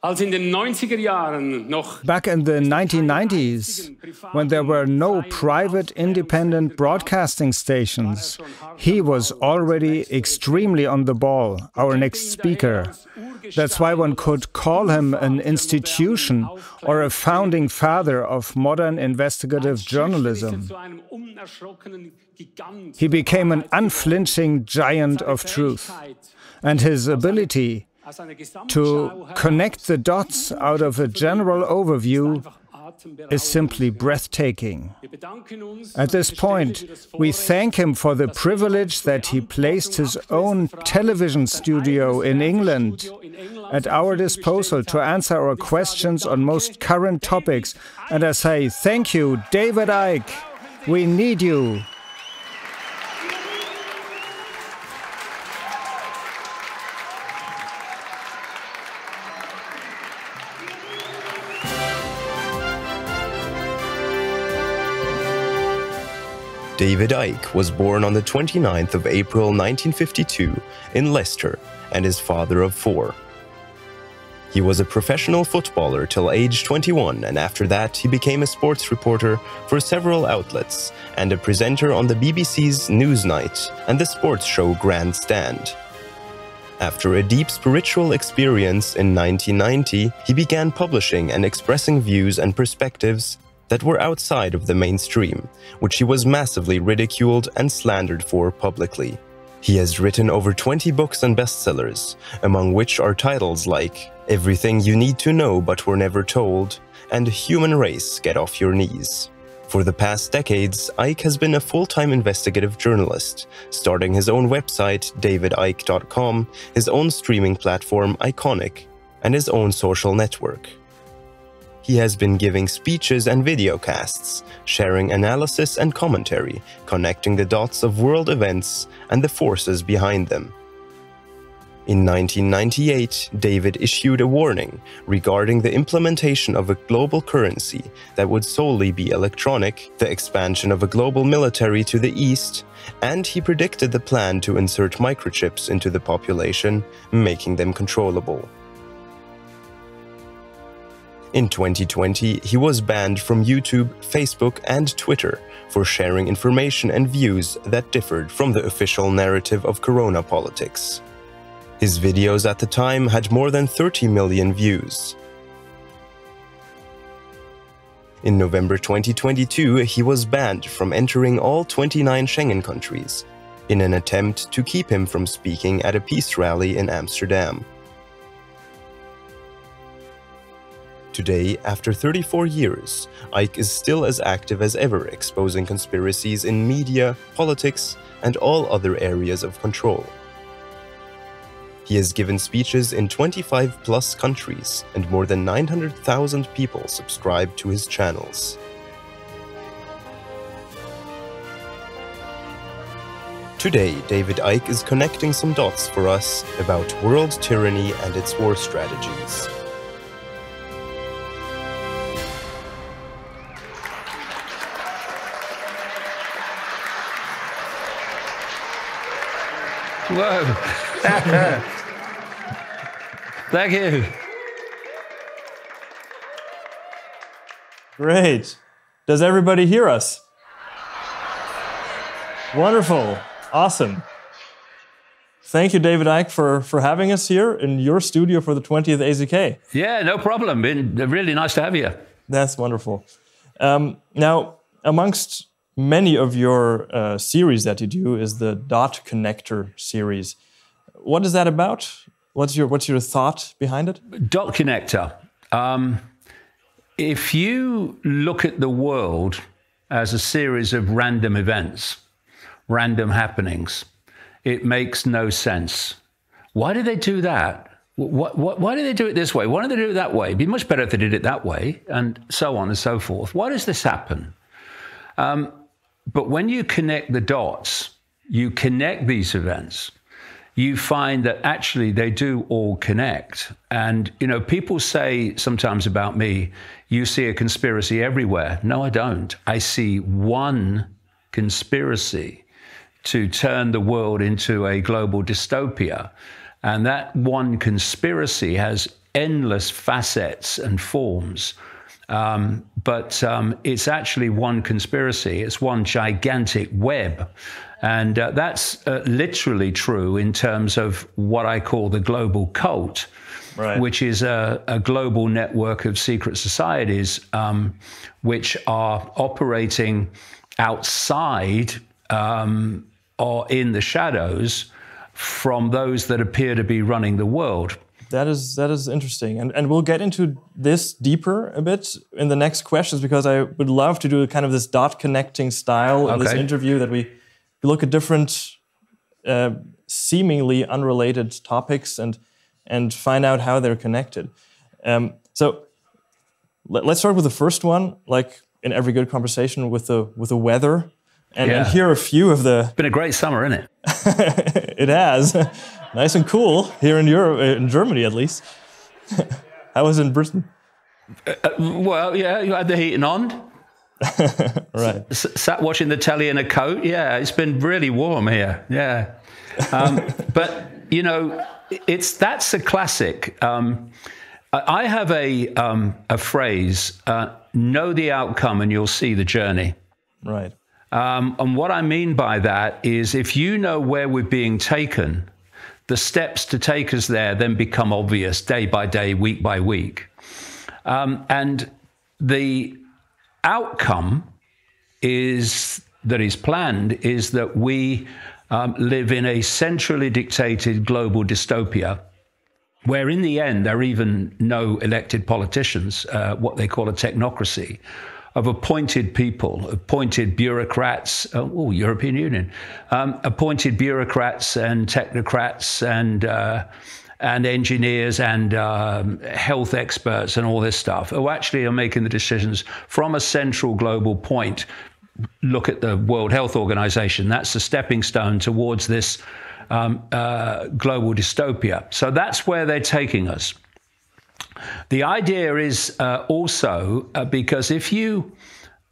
Back in the 1990s, when there were no private independent broadcasting stations, he was already extremely on the ball, our next speaker. That's why one could call him an institution or a founding father of modern investigative journalism. He became an unflinching giant of truth, and his ability to connect the dots out of a general overview is simply breathtaking. At this point, we thank him for the privilege that he placed his own television studio in England at our disposal to answer our questions on most current topics. And I say, thank you, David Icke. We need you. David Icke was born on the 29th of April 1952 in Leicester and is father of four. He was a professional footballer till age 21 and after that he became a sports reporter for several outlets and a presenter on the BBC's Newsnight and the sports show Grandstand. After a deep spiritual experience in 1990, he began publishing and expressing views and perspectives that were outside of the mainstream, which he was massively ridiculed and slandered for publicly. He has written over 20 books and bestsellers, among which are titles like Everything You Need to Know But Were Never Told and Human Race Get Off Your Knees. For the past decades, Icke has been a full-time investigative journalist, starting his own website, davidicke.com, his own streaming platform, Ickonic, and his own social network. He has been giving speeches and videocasts, sharing analysis and commentary, connecting the dots of world events and the forces behind them. In 1998, David issued a warning regarding the implementation of a global currency that would solely be electronic, the expansion of a global military to the east, and he predicted the plan to insert microchips into the population, making them controllable. In 2020, he was banned from YouTube, Facebook, and Twitter for sharing information and views that differed from the official narrative of corona politics. His videos at the time had more than 30 million views. In November 2022, he was banned from entering all 29 Schengen countries in an attempt to keep him from speaking at a peace rally in Amsterdam. Today, after 34 years, Icke is still as active as ever exposing conspiracies in media, politics, and all other areas of control. He has given speeches in 25 plus countries, and more than 900,000 people subscribe to his channels. Today, David Icke is connecting some dots for us about world tyranny and its war strategies. Whoa. Thank you. Great. Does everybody hear us? Wonderful. Awesome. Thank you, David Icke, for, for having us here in your studio for the 20th AZK. Yeah, no problem. Been really nice to have you. That's wonderful. Um, now, amongst many of your uh, series that you do is the dot connector series. What is that about? What's your what's your thought behind it? Dot connector. Um, if you look at the world as a series of random events, random happenings, it makes no sense. Why do they do that? What, what, why do they do it this way? Why don't they do it that way? It'd be much better if they did it that way, and so on and so forth. Why does this happen? Um, but when you connect the dots, you connect these events, you find that actually they do all connect. And, you know, people say sometimes about me, you see a conspiracy everywhere. No, I don't. I see one conspiracy to turn the world into a global dystopia. And that one conspiracy has endless facets and forms. Um, but um, it's actually one conspiracy, it's one gigantic web. And uh, that's uh, literally true in terms of what I call the global cult, right. which is a, a, global network of secret societies um, which are operating outside um, or in the shadows from those that appear to be running the world. That is that is interesting, and and we'll get into this deeper a bit in the next questions because I would love to do kind of this dot connecting style okay. in this interview that we look at different, uh, seemingly unrelated topics and and find out how they're connected. Um, so let, us start with the first one, like in every good conversation with the with the weather, and, yeah. and here are a few of the. It's been a great summer, isn't it? it has nice and cool here in Europe, in Germany at least. I was in Britain? Uh, uh, well, yeah, you had the heating on. right. S- sat watching the telly in a coat. Yeah, it's been really warm here. Yeah. Um, but, you know, it's that's a classic. Um, I have a, um, a phrase uh, know the outcome and you'll see the journey. Right. Um, and what I mean by that is if you know where we're being taken, the steps to take us there then become obvious day by day, week by week. Um, and the outcome is that is planned is that we um, live in a centrally dictated global dystopia where in the end there are even no elected politicians, uh, what they call a technocracy, of appointed people, appointed bureaucrats, uh, oh, European Union, um, appointed bureaucrats and technocrats and uh, and engineers and um, health experts and all this stuff who actually are making the decisions from a central global point. Look at the World Health Organization. That's the stepping stone towards this um, uh, global dystopia. So that's where they're taking us. The idea is uh, also uh, because if you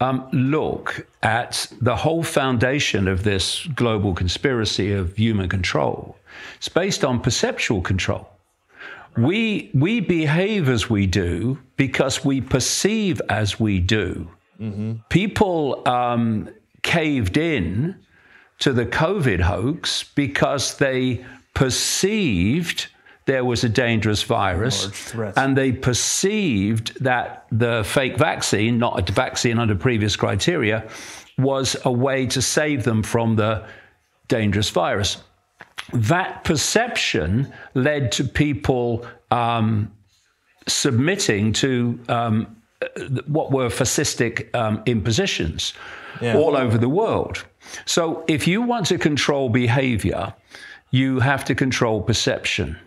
um, look at the whole foundation of this global conspiracy of human control, it's based on perceptual control. We, we behave as we do because we perceive as we do. Mm-hmm. People um, caved in to the COVID hoax because they perceived there was a dangerous virus, and they perceived that the fake vaccine, not a vaccine under previous criteria, was a way to save them from the dangerous virus. That perception led to people um, submitting to um, what were fascistic um, impositions yeah. all over the world. So, if you want to control behavior, you have to control perception.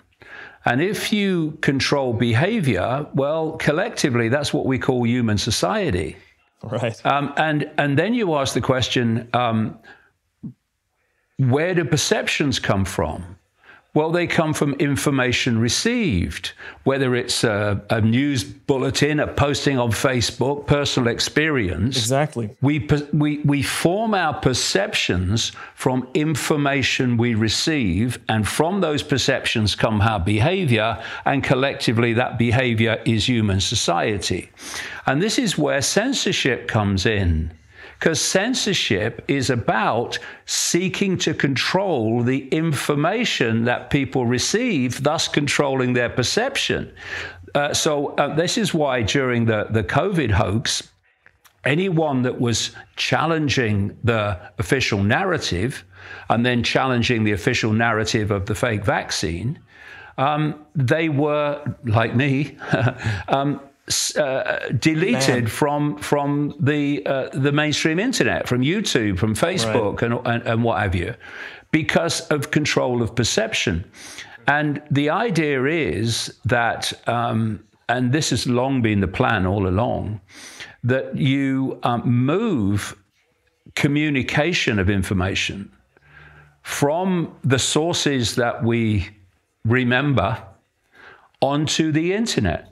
And if you control behavior, well, collectively, that's what we call human society. Right. Um, and, and then you ask the question um, where do perceptions come from? Well, they come from information received, whether it's a, a, news bulletin, a posting on Facebook, personal experience. Exactly. We, we, we form our perceptions from information we receive, and from those perceptions come our behavior, and collectively, that behavior is human society. And this is where censorship comes in because censorship is about seeking to control the information that people receive, thus controlling their perception. Uh, so, uh, this is why during the, the COVID hoax, anyone that was challenging the official narrative and then challenging the official narrative of the fake vaccine, um, they were, like me, um, uh, deleted Man. from from the uh, the mainstream internet, from YouTube, from Facebook, right. and, and, and what have you, because of control of perception. And the idea is that, um, and this has long been the plan all along, that you um, move communication of information from the sources that we remember onto the internet.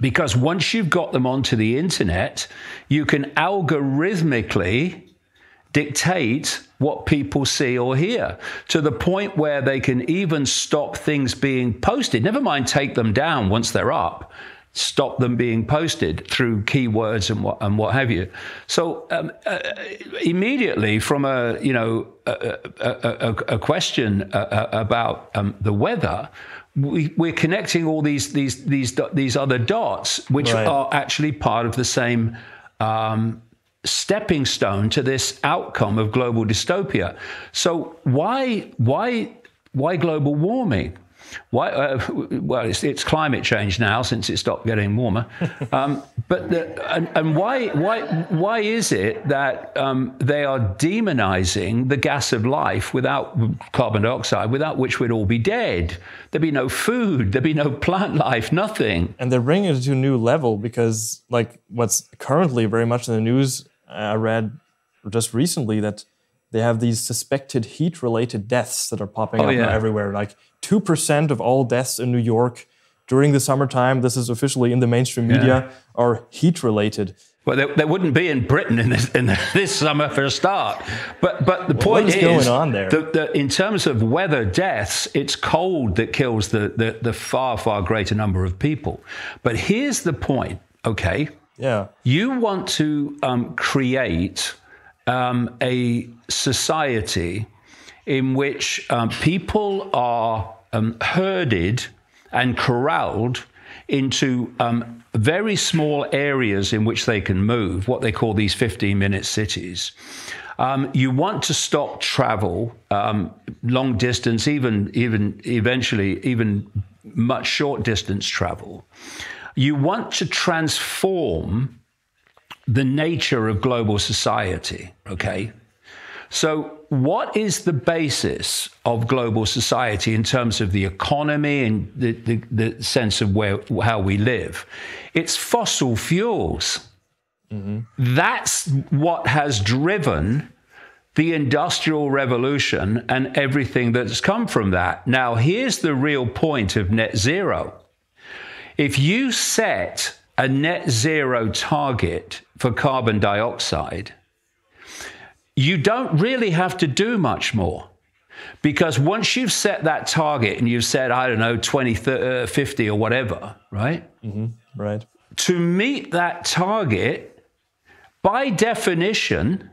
Because once you've got them onto the internet, you can algorithmically dictate what people see or hear to the point where they can even stop things being posted. Never mind take them down once they're up. Stop them being posted through keywords and what and what have you. So um, uh, immediately, from a you know a, a, a, a question uh, uh, about um, the weather, we, are connecting all these these these these other dots, which right. are actually part of the same um, stepping stone to this outcome of global dystopia. So why why why global warming? Why? Uh, well, it's, it's, climate change now since it stopped getting warmer. Um, but the, and, and, why why why is it that um, they are demonizing the gas of life without carbon dioxide, without which we'd all be dead? There'd be no food. There'd be no plant life. Nothing. And they're bringing it to a new level because, like, what's currently very much in the news I read just recently that they have these suspected heat related deaths that are popping oh, up yeah. everywhere. Like 2% of all deaths in New York during the summertime, this is officially in the mainstream media, yeah. are heat related. Well, they, they, wouldn't be in Britain in this, in this summer for a start. But but the point what is, is going on there? That, in terms of weather deaths, it's cold that kills the, the, the far far greater number of people. But here's the point. Okay, yeah. You want to um, create um, a society in which um, people are um, herded and corralled into um, very small areas in which they can move, what they call these 15 minute cities. Um, you want to stop travel, um, long distance, even even eventually even much short distance travel you want to transform the nature of global society, okay? So, what is the basis of global society in terms of the economy and the, the, the sense of where, how we live? It's fossil fuels. Mm-hmm. That's what has driven the Industrial Revolution and everything that's come from that. Now, here's the real point of net zero if you set a net zero target for carbon dioxide, you don't really have to do much more. Because once you've set that target and you've said, I don't know, 20, 30, uh, 50 or whatever, right? Mm-hmm. Right. To meet that target, by definition,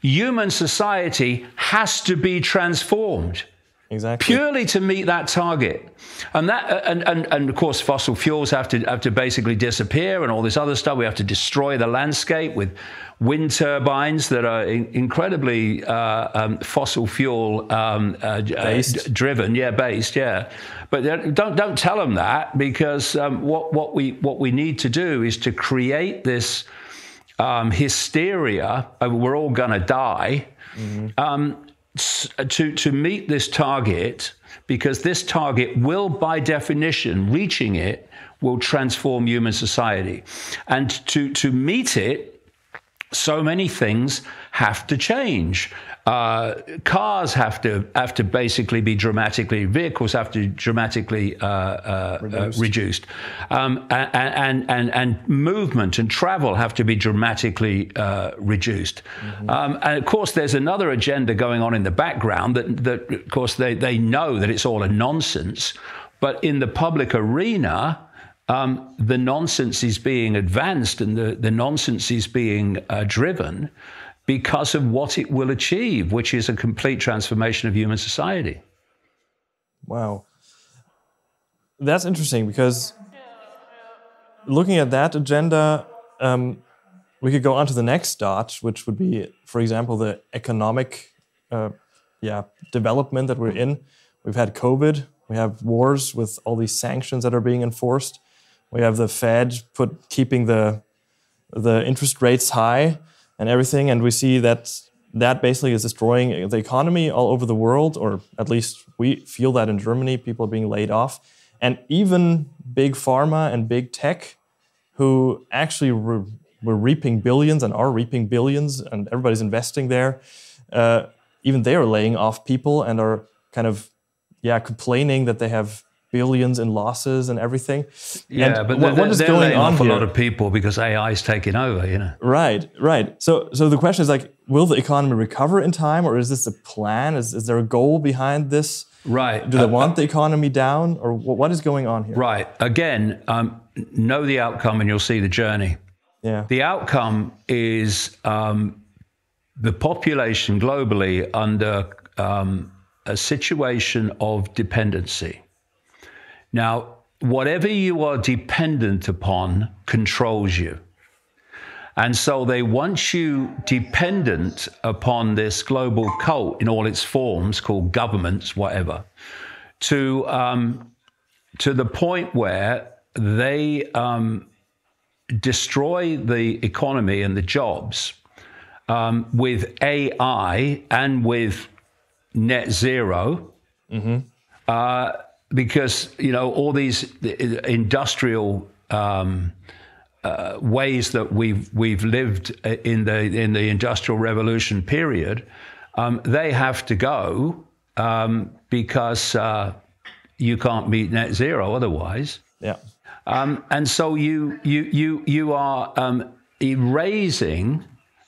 human society has to be transformed. Exactly. Purely to meet that target. And that and, and, and of course fossil fuels have to have to basically disappear and all this other stuff. We have to destroy the landscape with wind turbines that are in, incredibly uh, um, fossil fuel um, uh, based. Uh, driven, yeah, based, yeah. But don't don't tell them that because um, what what we what we need to do is to create this um, hysteria. We're all going to die. Mm-hmm. Um, to, to meet this target, because this target will, by definition, reaching it will transform human society. And to, to meet it, so many things have to change. Uh, cars have to have to basically be dramatically vehicles have to dramatically uh, uh, reduced, reduced. Um, and, and and movement and travel have to be dramatically uh, reduced. Mm-hmm. Um, and of course, there's another agenda going on in the background that that of course they they know that it's all a nonsense, but in the public arena. Um, the nonsense is being advanced and the, the nonsense is being uh, driven because of what it will achieve, which is a complete transformation of human society. Wow. That's interesting because looking at that agenda, um, we could go on to the next dot, which would be, for example, the economic uh, yeah, development that we're in. We've had COVID, we have wars with all these sanctions that are being enforced. We have the Fed put keeping the the interest rates high and everything. And we see that that basically is destroying the economy all over the world, or at least we feel that in Germany, people are being laid off. And even big pharma and big tech, who actually were, were reaping billions and are reaping billions, and everybody's investing there, uh, even they are laying off people and are kind of, yeah, complaining that they have billions in losses and everything. Yeah, and but what, what is going on off here? a lot of people because AI is taking over. You know. Right, right. So, so the question is like, will the economy recover in time, or is this a plan? Is, is there a goal behind this? Right. Do they uh, want the economy down, or what is going on here? Right. Again, um, know the outcome, and you'll see the journey. Yeah. The outcome is um, the population globally under um, a situation of dependency. Now, whatever you are dependent upon controls you. And so they want you dependent upon this global cult in all its forms, called governments, whatever, to um, to the point where they um, destroy the economy and the jobs um, with AI and with net 0 mm-hmm. uh, because you know all these industrial um, uh, ways that we've we've lived in the in the industrial revolution period, um, they have to go um, because uh, you can't meet net zero otherwise. Yeah. Um, and so you you you you are um, erasing,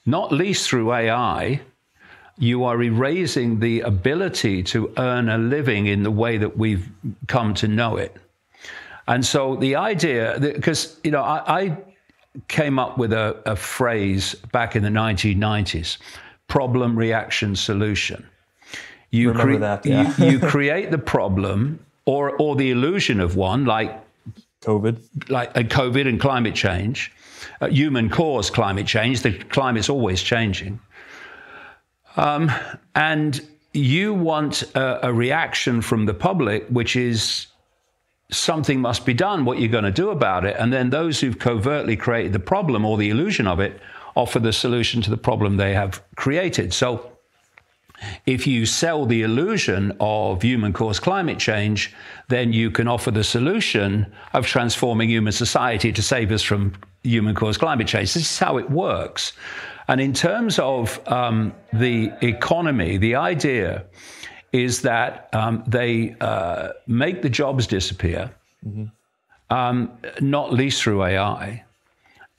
not least through AI, you are erasing the ability to earn a living in the way that we've come to know it. And so the idea, because you know, I, I came up with a, a, phrase back in the 1990s: problem, reaction, solution. You, cre- that, yeah. you, you create the problem or or the illusion of one, like COVID, like uh, COVID and climate change, uh, human caused climate change. The climate's always changing. Um, and you want a, a, reaction from the public, which is something must be done, what you're going to do about it. And then those who've covertly created the problem or the illusion of it offer the solution to the problem they have created. So if you sell the illusion of human caused climate change, then you can offer the solution of transforming human society to save us from human caused climate change. This is how it works. And in terms of um, the economy, the idea is that um, they uh, make the jobs disappear, mm-hmm. um, not least through AI.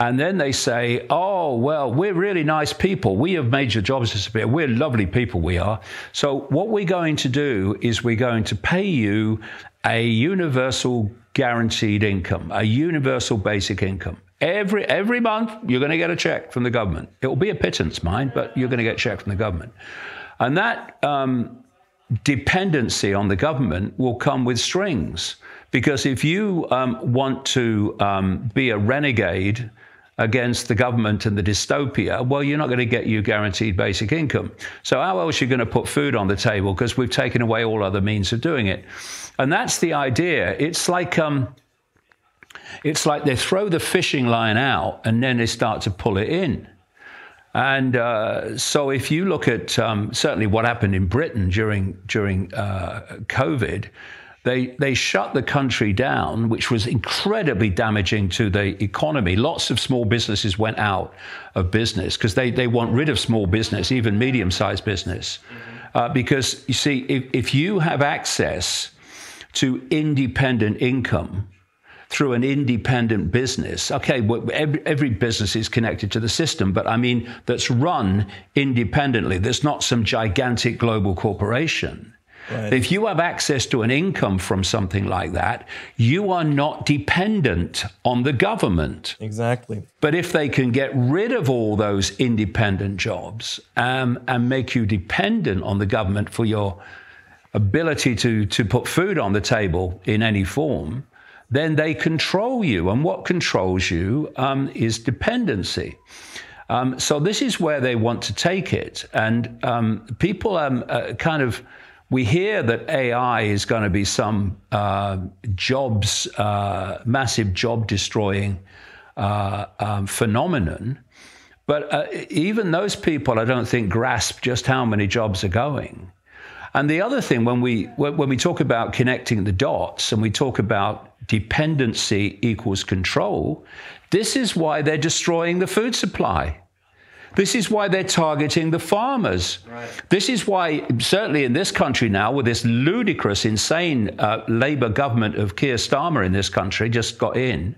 And then they say, oh, well, we're really nice people. We have made your jobs disappear. We're lovely people, we are. So, what we're going to do is we're going to pay you a universal guaranteed income, a universal basic income. Every, every month, you're going to get a check from the government. It will be a pittance, mind, but you're going to get a check from the government. And that um, dependency on the government will come with strings. Because if you um, want to um, be a renegade against the government and the dystopia, well, you're not going to get you guaranteed basic income. So how else are you going to put food on the table? Because we've taken away all other means of doing it. And that's the idea. It's like um, it's like they throw the fishing line out and then they start to pull it in. And uh, so, if you look at um, certainly what happened in Britain during during uh, COVID, they they shut the country down, which was incredibly damaging to the economy. Lots of small businesses went out of business because they they want rid of small business, even medium sized business, uh, because you see, if, if you have access to independent income through an independent business. Okay, every, every, business is connected to the system, but I mean that's run independently. There's not some gigantic global corporation. Right. If you have access to an income from something like that, you are not dependent on the government. Exactly. But if they can get rid of all those independent jobs um, and make you dependent on the government for your ability to, to put food on the table in any form, then they control you. And what controls you um, is dependency. Um, so this is where they want to take it. And um, people um, uh, kind of, we hear that AI is going to be some uh, jobs, uh, massive job destroying uh, um, phenomenon. But uh, even those people, I don't think, grasp just how many jobs are going. And the other thing, when we when we talk about connecting the dots, and we talk about dependency equals control. This is why they're destroying the food supply. This is why they're targeting the farmers. Right. This is why, certainly in this country now, with this ludicrous, insane uh, Labour government of Keir Starmer in this country, just got in,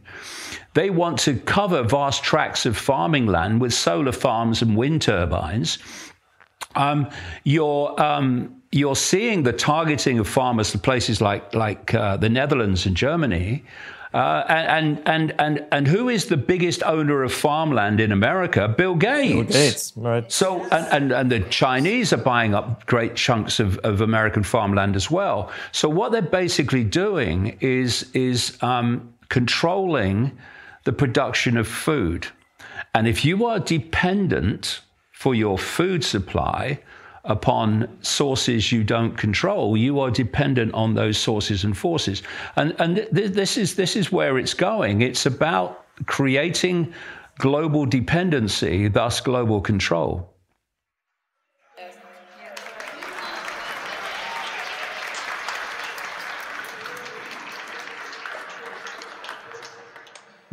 They want to cover vast tracts of farming land with solar farms and wind turbines. Um, you're um, you're seeing the targeting of farmers to places like like uh, the Netherlands and Germany. Uh, and, and and and who is the biggest owner of farmland in America? Bill Gates. Bill Gates, right? So and, and, and the Chinese are buying up great chunks of, of American farmland as well. So what they're basically doing is is um, controlling the production of food, and if you are dependent for your food supply upon sources you don't control. You are dependent on those sources and forces. And, and th- this, is, this is where it's going. It's about creating global dependency, thus global control.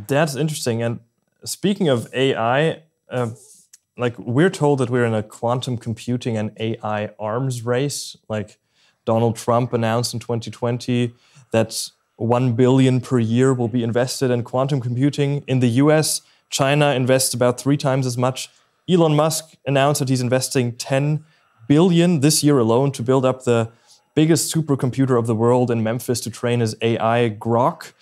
That's interesting. And speaking of AI, uh, like we're told that we're in a quantum computing and AI arms race. Like Donald Trump announced in 2020 that 1 billion per year will be invested in quantum computing in the US. China invests about 3 times as much. Elon Musk announced that he's investing 10 billion this year alone to build up the biggest supercomputer of the world in Memphis to train his AI Grok.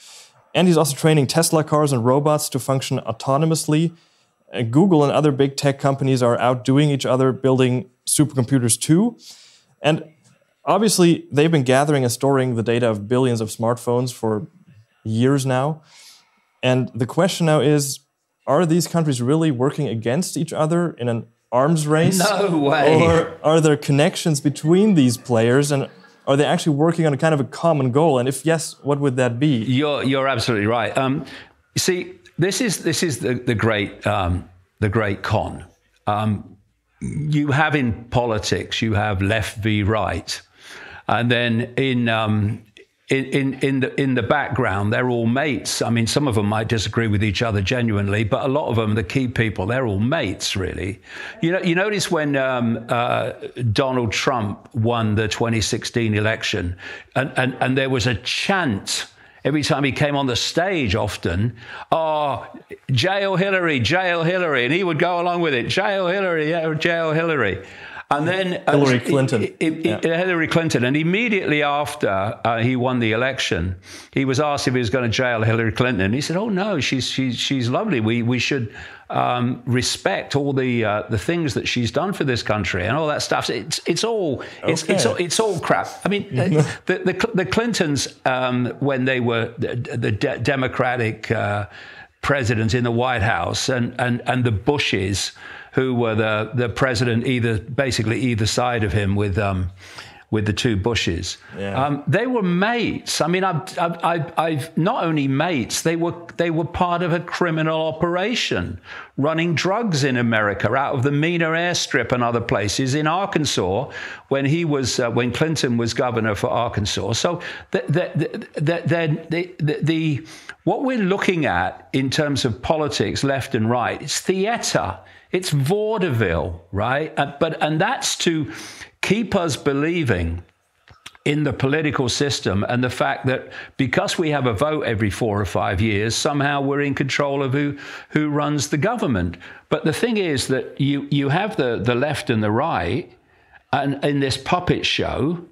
And he's also training Tesla cars and robots to function autonomously. Google and other big tech companies are outdoing each other building supercomputers too. And obviously, they've been gathering and storing the data of billions of smartphones for years now. And the question now is are these countries really working against each other in an arms race? No way. Or are there connections between these players and are they actually working on a kind of a common goal? And if yes, what would that be? You're, you're absolutely right. Um, you see, this is this is the, the great um, the great con. Um, you have in politics, you have left v right, and then in um, in, in, in, the, in the background, they're all mates. I mean, some of them might disagree with each other genuinely, but a lot of them, the key people, they're all mates, really. You know, you notice when um, uh, Donald Trump won the 2016 election, and, and, and there was a chant every time he came on the stage, often, oh, jail Hillary, jail Hillary. And he would go along with it, jail Hillary, jail Hillary. And then uh, Hillary Clinton. It, it, yeah. Hillary Clinton. And immediately after uh, he won the election, he was asked if he was going to jail Hillary Clinton. And he said, "Oh no, she's she's she's lovely. We we should um, respect all the uh, the things that she's done for this country and all that stuff. It's it's all it's okay. it's, all, it's all crap. I mean, the, the, the Clintons um, when they were the, the de- Democratic uh, president in the White House and and and the Bushes who were the, the president either basically either side of him with um, with the two Bushes. Yeah. Um, they were mates. I mean, I've, I've, I've, not only mates. They were they were part of a criminal operation running drugs in America out of the Mena airstrip and other places in Arkansas when he was uh, when Clinton was governor for Arkansas. So the the, the, the, the, the what we're looking at in terms of politics, left and right, it's theater. It's vaudeville, right? Uh, but and that's to keep us believing in the political system and the fact that because we have a vote every four or five years, somehow we're in control of who, who runs the government. But the thing is that you, you have the, the left and the right and in this puppet show,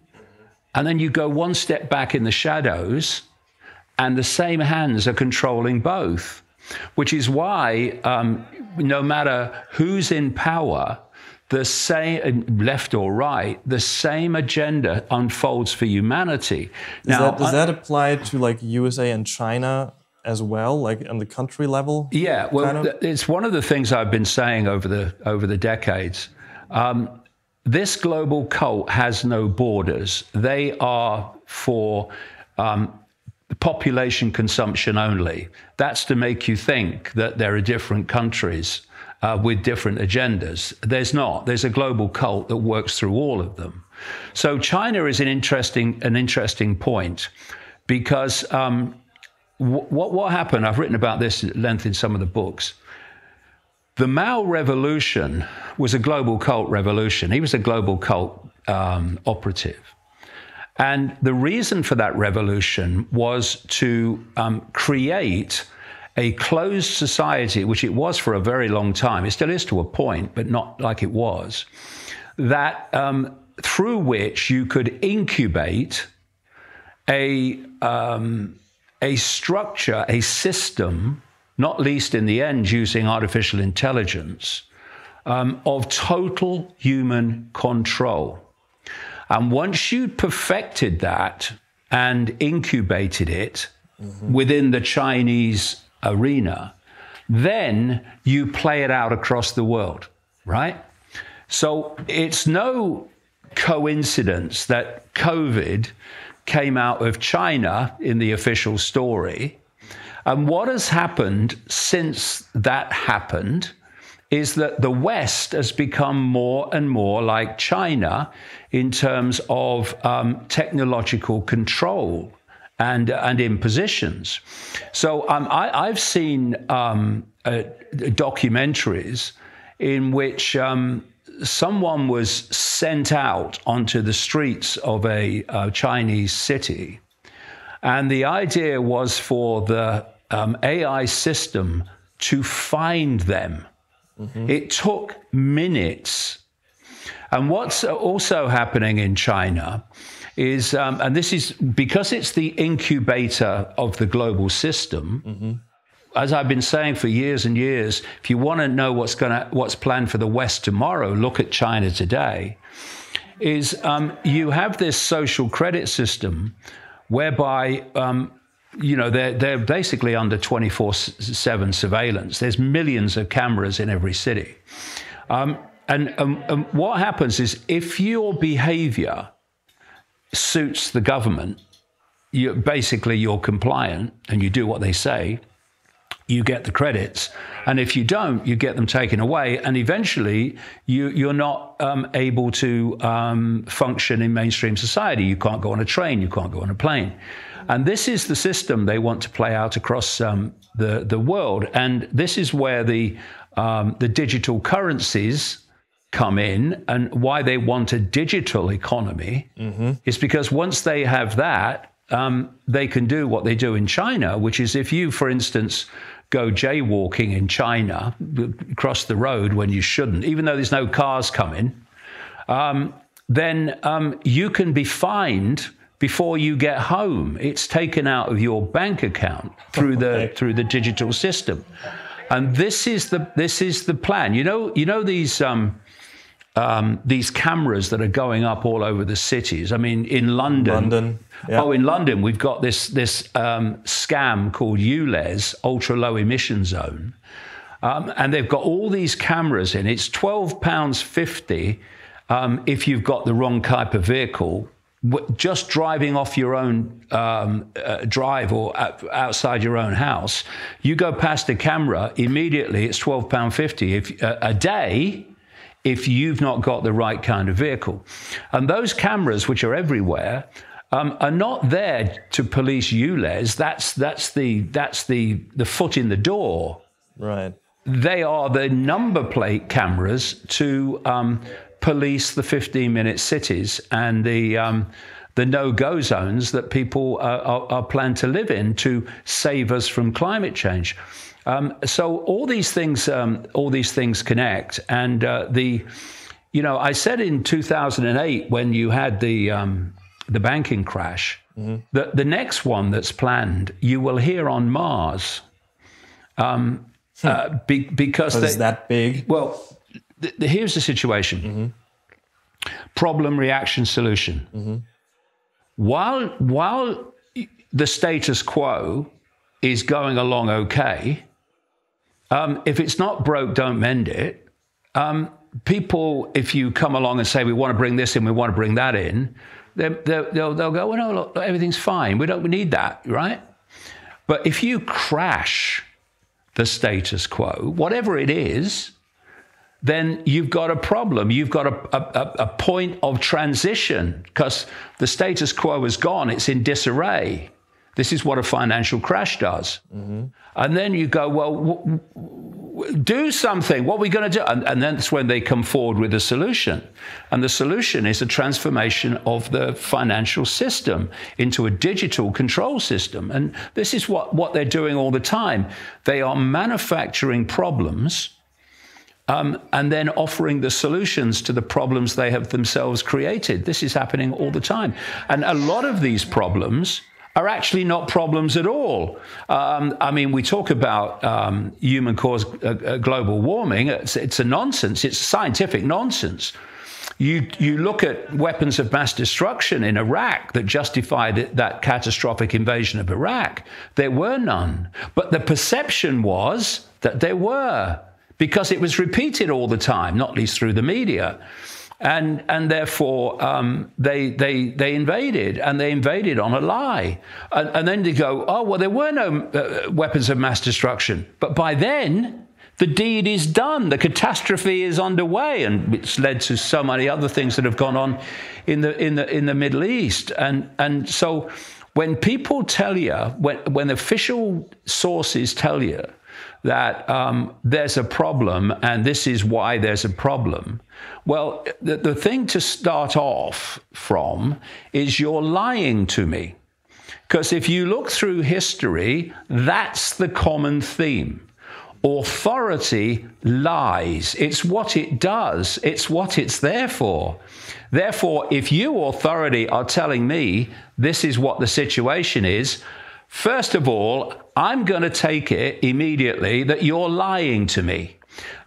and then you go one step back in the shadows, and the same hands are controlling both which is why um, no matter who's in power, the same left or right, the same agenda unfolds for humanity. Does, now, that, does that apply to like USA and China as well, like on the country level? Yeah, well, kind of? it's one of the things I've been saying over the over the decades. Um, this global cult has no borders. They are for um, population consumption only. That's to make you think that there are different countries uh, with different agendas. There's not. There's a global cult that works through all of them. So China is an interesting, an interesting point because um, what, what happened, I've written about this at length in some of the books. The Mao revolution was a global cult revolution. He was a global cult um, operative. And the reason for that revolution was to um, create a closed society, which it was for a very long time, it still is to a point, but not like it was, that um, through which you could incubate a, um, a structure, a system, not least in the end using artificial intelligence, um, of total human control. And once you'd perfected that and incubated it mm-hmm. within the Chinese arena, then you play it out across the world, right? So it's no coincidence that COVID came out of China in the official story. And what has happened since that happened is that the West has become more and more like China in terms of um, technological control and, and impositions. So um, I, have seen um, uh, documentaries in which um, someone was sent out onto the streets of a, a Chinese city. And the idea was for the um, AI system to find them. Mm-hmm. It took minutes. And what's also happening in China is, um, and this is because it's the incubator of the global system. Mm-hmm. As I've been saying for years and years, if you want to know what's going to what's planned for the West tomorrow, look at China today. Is um, you have this social credit system whereby um, you know they're they're basically under 24/7 surveillance. There's millions of cameras in every city, um, and, um, and what happens is if your behaviour suits the government, you basically you're compliant and you do what they say, you get the credits. And if you don't, you get them taken away. And eventually, you, are not um, able to um, function in mainstream society. You can't go on a train, you can't go on a plane. And this is the system they want to play out across um, the, the world. And this is where the, um, the digital currencies come in and why they want a digital economy mm-hmm. is because once they have that, um, they can do what they do in China, which is if you, for instance, go jaywalking in China, cross the road when you shouldn't, even though there's no cars coming, um, then um, you can be fined before you get home. It's taken out of your bank account through the through the digital system, and this is the this is the plan. You know, you know these. Um, um, these cameras that are going up all over the cities. I mean, in London, London yeah. oh, in London, we've got this this um, scam called ULEZ, Ultra Low Emission Zone, um, and they've got all these cameras in. It's twelve pounds fifty um, if you've got the wrong type of vehicle. Just driving off your own um, uh, drive or outside your own house, you go past a camera immediately. It's twelve pound fifty if uh, a day if you've not got the right kind of vehicle. And those cameras, which are everywhere, um, are not there to police ULEZ. That's that's the that's the the foot in the door. Right. They are the number plate cameras to um, police the 15-minute cities and the um, the no-go zones that people are, are, are planned to live in to save us from climate change. Um, so all these things, um, all these things connect, and uh, the, you know, I said in 2008 when you had the um, the banking crash, mm-hmm. the the next one that's planned, you will hear on Mars, um, hmm. uh, be, because they, that big. Well, here's the situation: mm-hmm. problem, reaction, solution. Mm-hmm. While while the status quo is going along okay um, if it's not broke, don't mend it. Um, people, if you come along and say, we want to bring this in, we want to bring that in, they'll, they'll, they'll go, well, no, look, everything's fine. We don't we need that, right? But if you crash the status quo, whatever it is, then you've got a problem. You've got a, a, a point of transition because the status quo is gone, it's in disarray. This is what a financial crash does. Mm-hmm. And then you go, well, w- w- do something. What are we going to do? And, and that's when they come forward with a solution. And the solution is a transformation of the financial system into a digital control system. And this is what, what they're doing all the time. They are manufacturing problems. Um, and then offering the solutions to the problems they have themselves created. This is happening all the time. And a lot of these problems are actually not problems at all. Um, I mean, we talk about um, human caused uh, uh, global warming, it's, it's, a nonsense, it's scientific nonsense. You, you look at weapons of mass destruction in Iraq that justified that catastrophic invasion of Iraq. There were none. But the perception was that there were because it was repeated all the time, not least through the media. And and therefore um, they they they invaded and they invaded on a lie. And, and then they go oh well there were no uh, weapons of mass destruction. But by then the deed is done. The catastrophe is underway and it's led to so many other things that have gone on in the in the in the Middle East. And and so when people tell you when when official sources tell you that um, there's a problem and this is why there's a problem. Well, the, the thing to start off from is you're lying to me. Because if you look through history, that's the common theme. Authority lies. It's what it does, it's what it's there for. Therefore, if you, authority, are telling me this is what the situation is, First of all, I'm going to take it immediately that you're lying to me.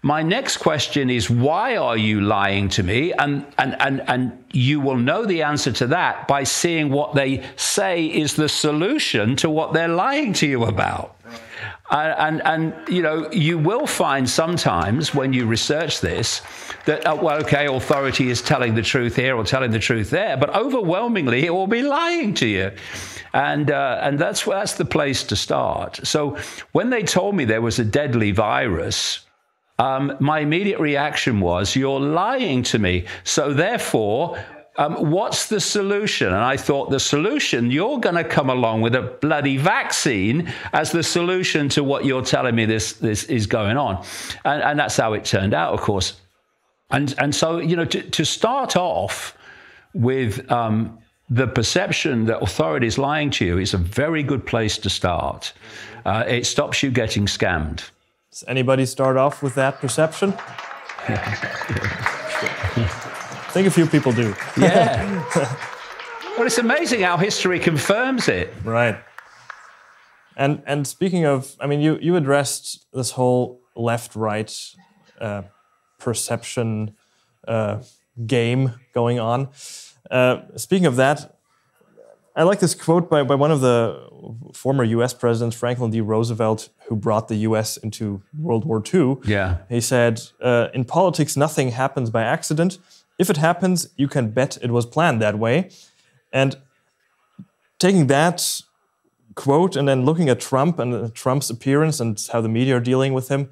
My next question is, why are you lying to me? And, and, and, and you will know the answer to that by seeing what they say is the solution to what they're lying to you about. Uh, and, and, you know, you will find sometimes when you research this that, uh, well, okay, authority is telling the truth here or telling the truth there, but overwhelmingly it will be lying to you. And, uh, and that's, that's the place to start. So when they told me there was a deadly virus, um, my immediate reaction was, You're lying to me. So therefore, um, what's the solution? And I thought, the solution, you're going to come along with a bloody vaccine as the solution to what you're telling me this, this is going on. And, and that's how it turned out, of course. And, and so, you know, to, to start off with um, the perception that authority is lying to you is a very good place to start. Uh, it stops you getting scammed. Does anybody start off with that perception? I think a few people do. Yeah. well, it's amazing how history confirms it. Right. And and speaking of, I mean, you you addressed this whole left-right uh, perception uh, game going on. Uh, speaking of that, I like this quote by, by one of the former US presidents, Franklin D. Roosevelt, who brought the US into World War II. Yeah. He said, uh, In politics, nothing happens by accident. If it happens, you can bet it was planned that way. And taking that quote and then looking at Trump and Trump's appearance and how the media are dealing with him,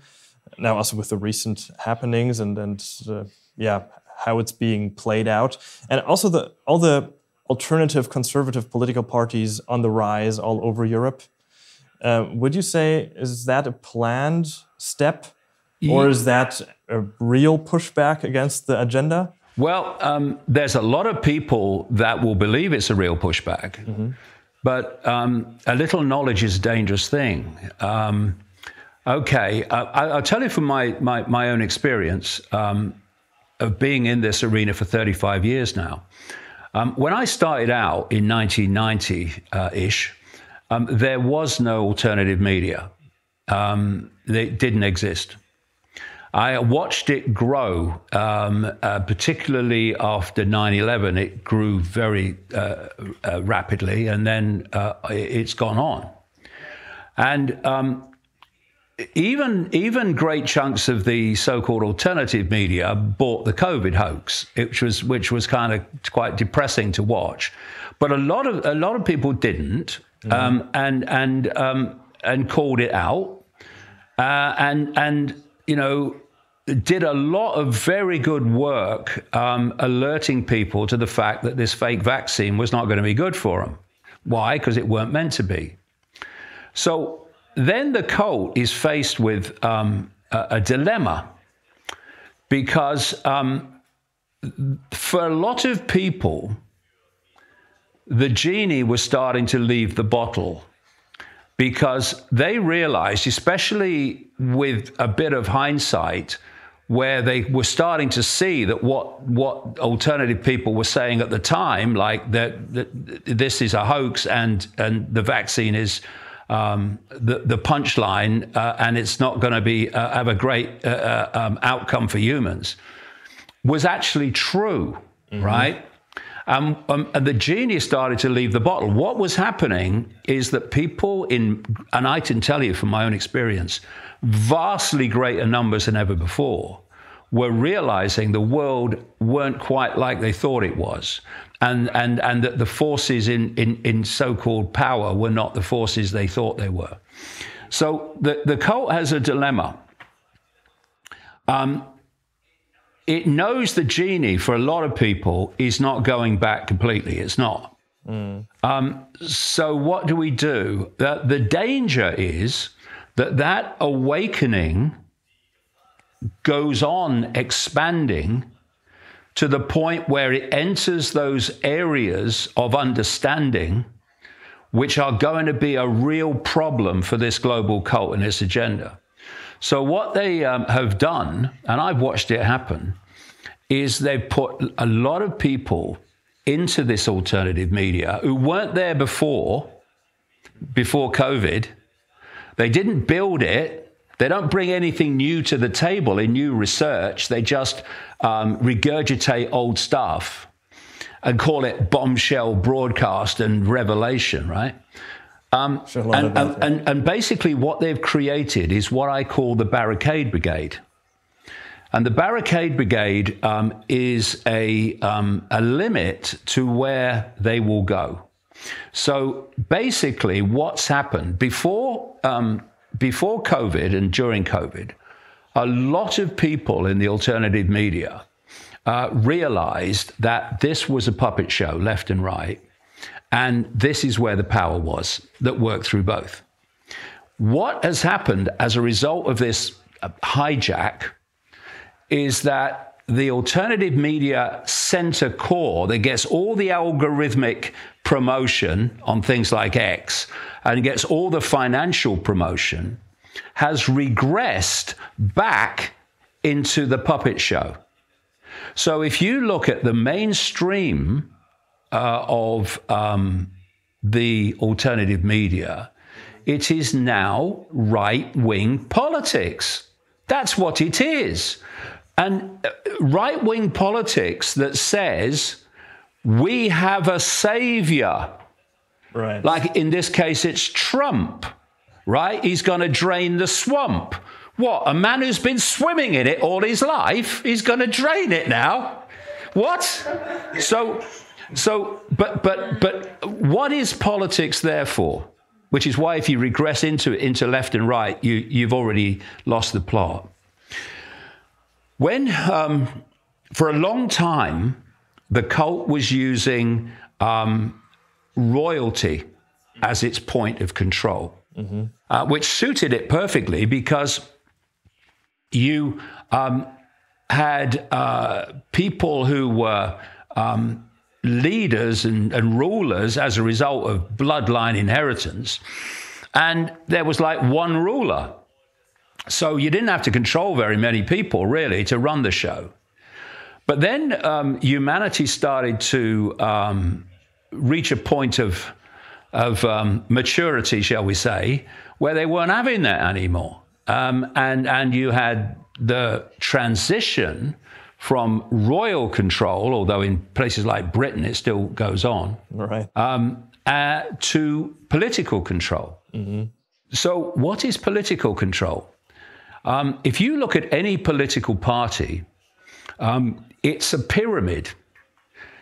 now also with the recent happenings and, and uh, yeah, how it's being played out, and also the all the alternative conservative political parties on the rise all over Europe. Uh, would you say is that a planned step, or is that a real pushback against the agenda? Well, um, there's a lot of people that will believe it's a real pushback, mm -hmm. but um, a little knowledge is a dangerous thing. Um, okay, uh, I'll tell you from my, my, my own experience um, of being in this arena for 35 years now. Um, when I started out in 1990 uh, ish, um, there was no alternative media. Um, they didn't exist. I watched it grow, um, uh, particularly after 9 11. It grew very uh, uh rapidly, and then uh, it's gone on. And um, even even great chunks of the so-called alternative media bought the COVID hoax, which was which was kind of quite depressing to watch. But a lot of a lot of people didn't, mm-hmm. um, and and um, and called it out, uh, and and you know did a lot of very good work um, alerting people to the fact that this fake vaccine was not going to be good for them Why? Because it weren't meant to be. So then the cult is faced with um, a, a, dilemma because um, for a lot of people, the genie was starting to leave the bottle because they realized, especially with a bit of hindsight, where they were starting to see that what what alternative people were saying at the time, like that, that this is a hoax and and the vaccine is um, the the punchline, uh, and it's not going to be uh, have a great uh, uh, um, outcome for humans, was actually true, mm-hmm. right? Um, um, and the genie started to leave the bottle. What was happening is that people in, and I can tell you from my own experience, vastly greater numbers than ever before were realizing the world weren't quite like they thought it was. And, and, and that the forces in, in, in so called power were not the forces they thought they were. So the, the cult has a dilemma. Um, it knows the genie for a lot of people is not going back completely. It's not. Mm. Um, so what do we do? The, the danger is that that awakening goes on expanding to the point where it enters those areas of understanding which are going to be a real problem for this global cult and its agenda. So, what they um, have done, and I've watched it happen, is they've put a lot of people into this alternative media who weren't there before, before COVID. They didn't build it, they don't bring anything new to the table in new research. They just um, regurgitate old stuff and call it bombshell broadcast and revelation, right? Um, and, and, and, and, basically, what they've created is what I call the Barricade Brigade. And the Barricade Brigade um, is a, um, a limit to where they will go. So basically, what's happened before um, before COVID and during COVID, a lot of people in the alternative media uh, realized that this was a puppet show, left and right, and this is where the power was that worked through both. What has happened as a result of this uh, hijack is that the alternative media center core that gets all the algorithmic promotion on things like X and gets all the financial promotion has regressed back into the puppet show. So if you look at the mainstream uh, of um, the alternative media, it is now right wing politics. That's what it is. And uh, right wing politics that says, we have a savior. Right. Like in this case, it's Trump, right? He's going to drain the swamp. What? A man who's been swimming in it all his life, he's going to drain it now. What? So, so, but, but, but what is politics there for? Which is why if you regress into into left and right, you, you've already lost the plot. When, um, for a long time, the cult was using um, royalty as its point of control, mm-hmm. uh, which suited it perfectly because you um, had uh, people who were um, leaders and, and, rulers as a result of bloodline inheritance. And there was like one ruler. So you didn't have to control very many people, really, to run the show. But then um, humanity started to um, reach a point of, of um, maturity, shall we say, where they weren't having that anymore. Um, and, and you had the transition from royal control, although in places like Britain it still goes on, right. Um, uh, to political control. Mm-hmm. So, what is political control? Um, if you look at any political party, um, it's a pyramid.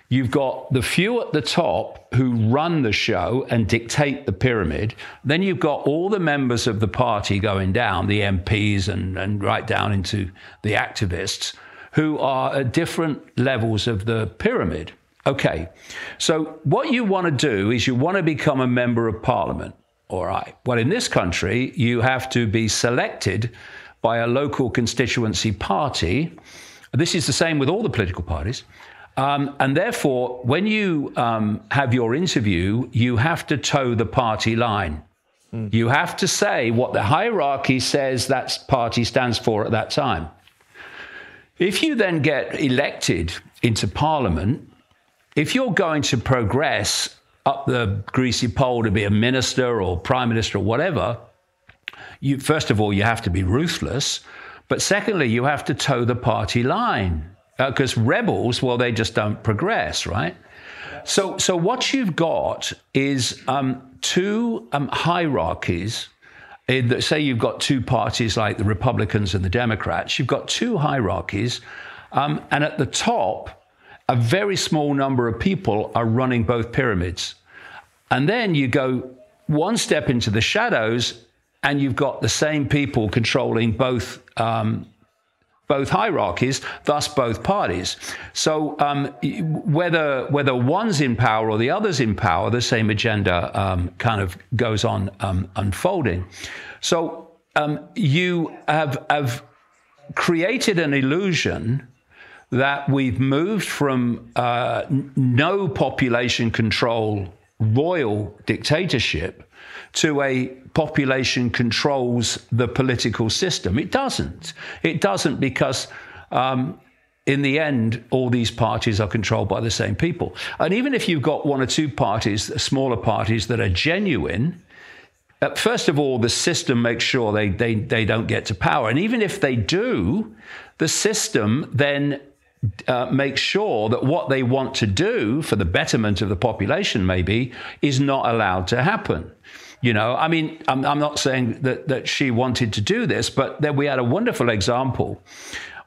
You've got the few at the top who run the show and dictate the pyramid. Then you've got all the members of the party going down, the MPs and, and right down into the activists, who are at different levels of the pyramid. Okay, so what you want to do is you want to become a member of parliament. All right. Well, in this country, you have to be selected by a local constituency party. This is the same with all the political parties. Um, and therefore, when you um, have your interview, you have to toe the party line. Mm. You have to say what the hierarchy says that party stands for at that time. If you then get elected into parliament, if you're going to progress up the greasy pole to be a minister or prime minister or whatever, you, first of all, you have to be ruthless. But secondly, you have to toe the party line because uh, rebels, well, they just don't progress, right? So, so what you've got is um, two um, hierarchies. In the, say you've got two parties like the Republicans and the Democrats. You've got two hierarchies, um, and at the top, a very small number of people are running both pyramids. And then you go one step into the shadows, and you've got the same people controlling both. Um, both hierarchies, thus both parties. So um, whether whether one's in power or the other's in power, the same agenda um, kind of goes on um, unfolding. So um, you have have created an illusion that we've moved from uh, no population control royal dictatorship to a population controls the political system. It doesn't. It doesn't because um, in the end, all these parties are controlled by the same people. And even if you've got one or two parties, smaller parties that are genuine, uh, first of all, the system makes sure they, they, they don't get to power. And even if they do, the system then uh, make sure that what they want to do for the betterment of the population, maybe, is not allowed to happen. You know, I mean, I'm, I'm not saying that, that she wanted to do this, but then we had a wonderful example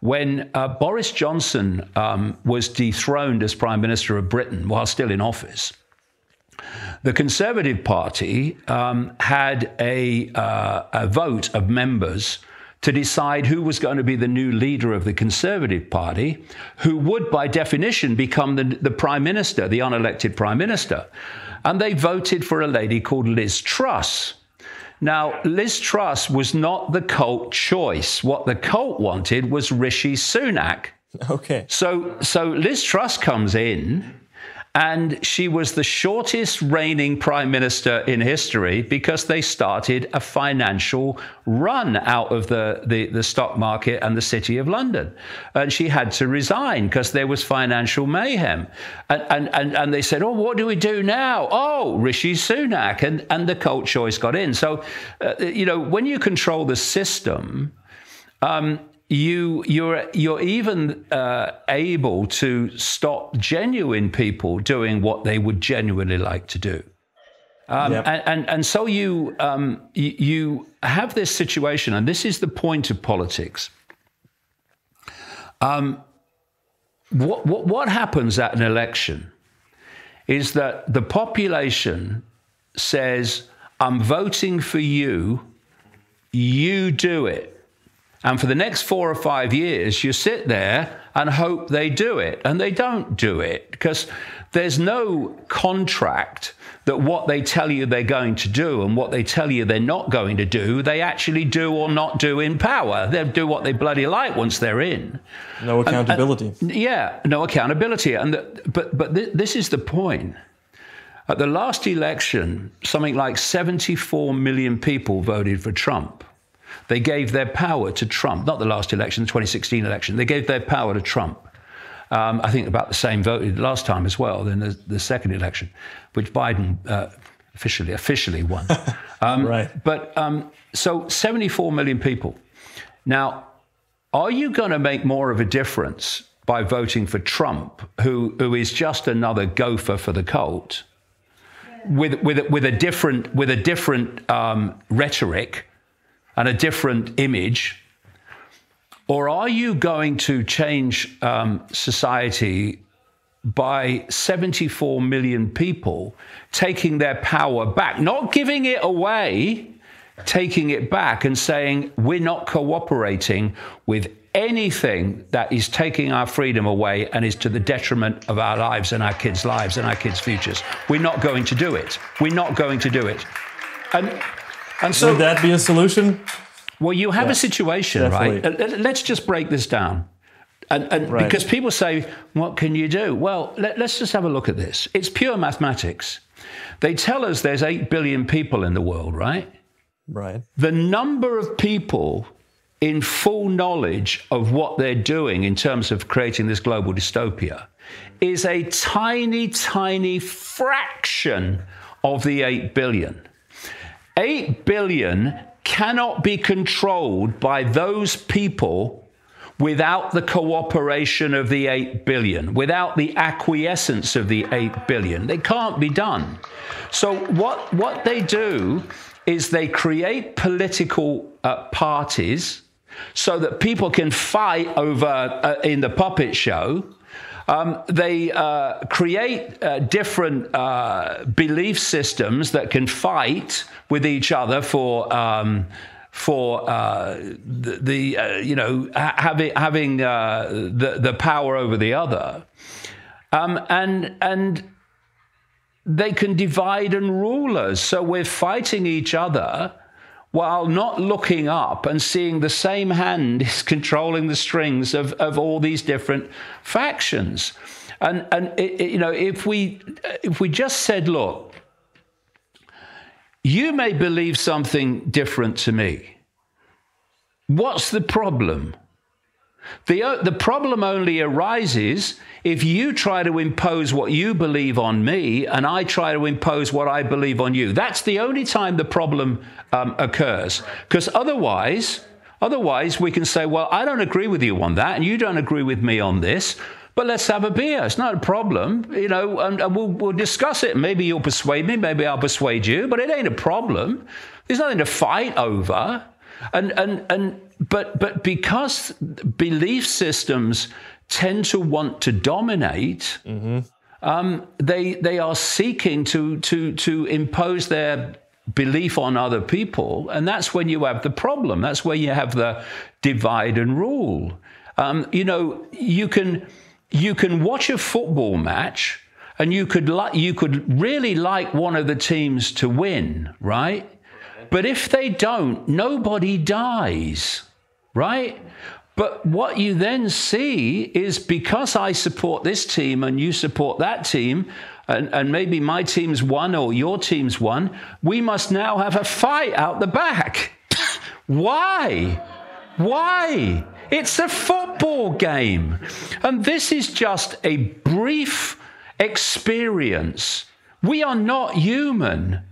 when uh, Boris Johnson um, was dethroned as Prime Minister of Britain while still in office. The Conservative Party um, had a, uh, a vote of members to decide who was going to be the new leader of the Conservative Party, who would, by definition, become the, the Prime Minister, the unelected Prime Minister. And they voted for a lady called Liz Truss. Now, Liz Truss was not the cult choice. What the cult wanted was Rishi Sunak. Okay. So, so Liz Truss comes in and she was the shortest reigning prime minister in history because they started a financial run out of the, the, the, stock market and the city of London. And she had to resign because there was financial mayhem. And, and, and, and they said, Oh, what do we do now? Oh, Rishi Sunak. And, and the cult choice got in. So, uh, you know, when you control the system, um, you you're you're even uh, able to stop genuine people doing what they would genuinely like to do. Um, yep. and, and, and so you, um, you, you have this situation, and this is the point of politics. Um, what, what, what happens at an election is that the population says, I'm voting for you, you do it. And for the next four or five years, you sit there and hope they do it. And they don't do it because there's no contract that what they tell you they're going to do and what they tell you they're not going to do, they actually do or not do in power. They'll do what they bloody like once they're in. No accountability. And, and, yeah, no accountability. And the, but but th- this is the point. At the last election, something like 74 million people voted for Trump. They gave their power to Trump, not the last election, the 2016 election. They gave their power to Trump. Um, I think about the same voted last time as well in the, the second election, which Biden uh, officially officially won. Um, right. But um, so 74 million people. Now, are you going to make more of a difference by voting for Trump, who who is just another gopher for the cult, with with with a different with a different um, rhetoric? And a different image? Or are you going to change um, society by 74 million people taking their power back, not giving it away, taking it back and saying, we're not cooperating with anything that is taking our freedom away and is to the detriment of our lives and our kids' lives and our kids' futures. We're not going to do it. We're not going to do it. And, and so. Would that be a solution? Well, you have yeah, a situation, definitely. right? Let's just break this down. And, and right. because people say, what can you do? Well, let, let's just have a look at this. It's pure mathematics. They tell us there's 8 billion people in the world, right? Right. The number of people in full knowledge of what they're doing in terms of creating this global dystopia is a tiny, tiny fraction of the 8 billion. 8 billion cannot be controlled by those people without the cooperation of the 8 billion, without the acquiescence of the 8 billion. They can't be done. So, what, what they do is they create political uh, parties so that people can fight over uh, in the puppet show. Um, they uh, create uh, different uh, belief systems that can fight with each other for. Um, for uh, the, the uh, you know having having uh, the the power over the other, um, and and they can divide and rule us. So we're fighting each other while not looking up and seeing the same hand is controlling the strings of, of all these different factions. And and it, it, you know if we if we just said, look you may believe something different to me. What's the problem? The, the problem only arises if you try to impose what you believe on me and I try to impose what I believe on you. That's the only time the problem um, occurs. Because otherwise, otherwise we can say, well, I don't agree with you on that and you don't agree with me on this. But let's have a beer. It's not a problem, you know, and, and we'll, we'll discuss it. Maybe you'll persuade me, maybe I'll persuade you, but it ain't a problem. There's nothing to fight over. And, and, and, but, but because belief systems tend to want to dominate, mm-hmm. um, they, they are seeking to, to, to impose their belief on other people. And that's when you have the problem. That's where you have the divide and rule. Um, you know, you can you can watch a football match and you could li- you could really like one of the teams to win, right? But if they don't, nobody dies, right? But what you then see is because I support this team and you support that team, and, and, maybe my team's won or your team's won, we must now have a fight out the back. Why? Why? It's a football game. And this is just a brief experience. We are not human.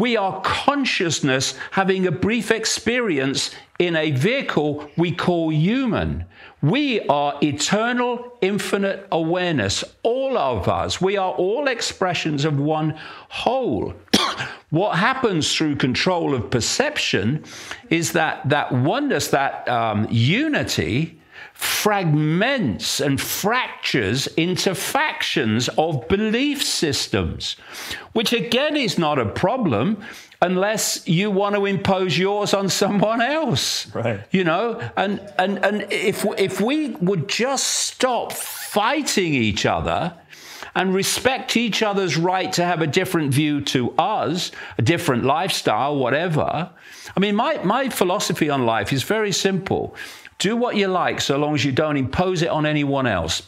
We are consciousness having a brief experience in a vehicle we call human. We are eternal, infinite awareness, all of us. We are all expressions of one whole. what happens through control of perception is that that oneness, that um, unity, fragments and fractures into factions of belief systems, which again is not a problem unless you want to impose yours on someone else. Right. You know, and and and if if we would just stop fighting each other and respect each other's right to have a different view to us, a different lifestyle, whatever. I mean, my, my philosophy on life is very simple. Do what you like so long as you don't impose it on anyone else.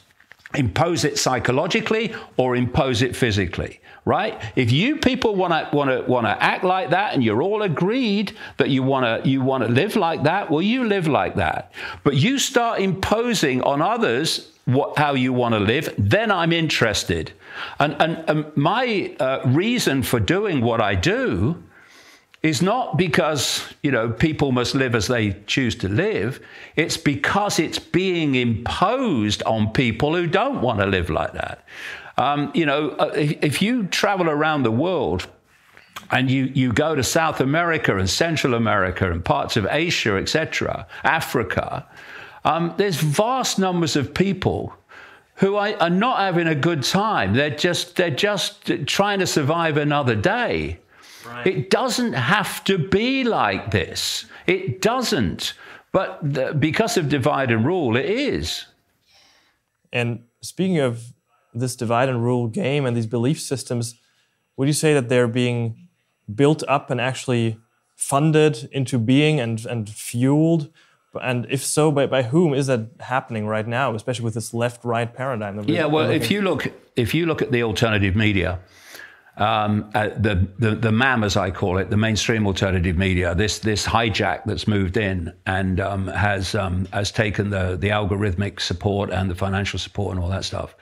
Impose it psychologically or impose it physically right? If you people want to want to want to act like that, and you're all agreed that you want to you want to live like that, well, you live like that. But you start imposing on others what how you want to live, then I'm interested. And and, and my uh, reason for doing what I do is not because you know people must live as they choose to live it's because it's being imposed on people who don't want to live like that um, you know uh, if you travel around the world and you, you go to South America and Central America and parts of Asia, etc., Africa, um, there's vast numbers of people who are, are not having a good time. They're just, they're just trying to survive another day. Right. It doesn't have to be like this. It doesn't. But the, because of divide and rule, it is. And speaking of this divide and rule game and these belief systems, would you say that they're being built up and actually funded into being and, and fueled? And if so, by, by whom is that happening right now, especially with this left-right paradigm? yeah, well, if you look if you look at the alternative media, um, uh, the, the the MAM, as I call it, the mainstream alternative media, this this hijack that's moved in and um, has um, has taken the the algorithmic support and the financial support and all that stuff.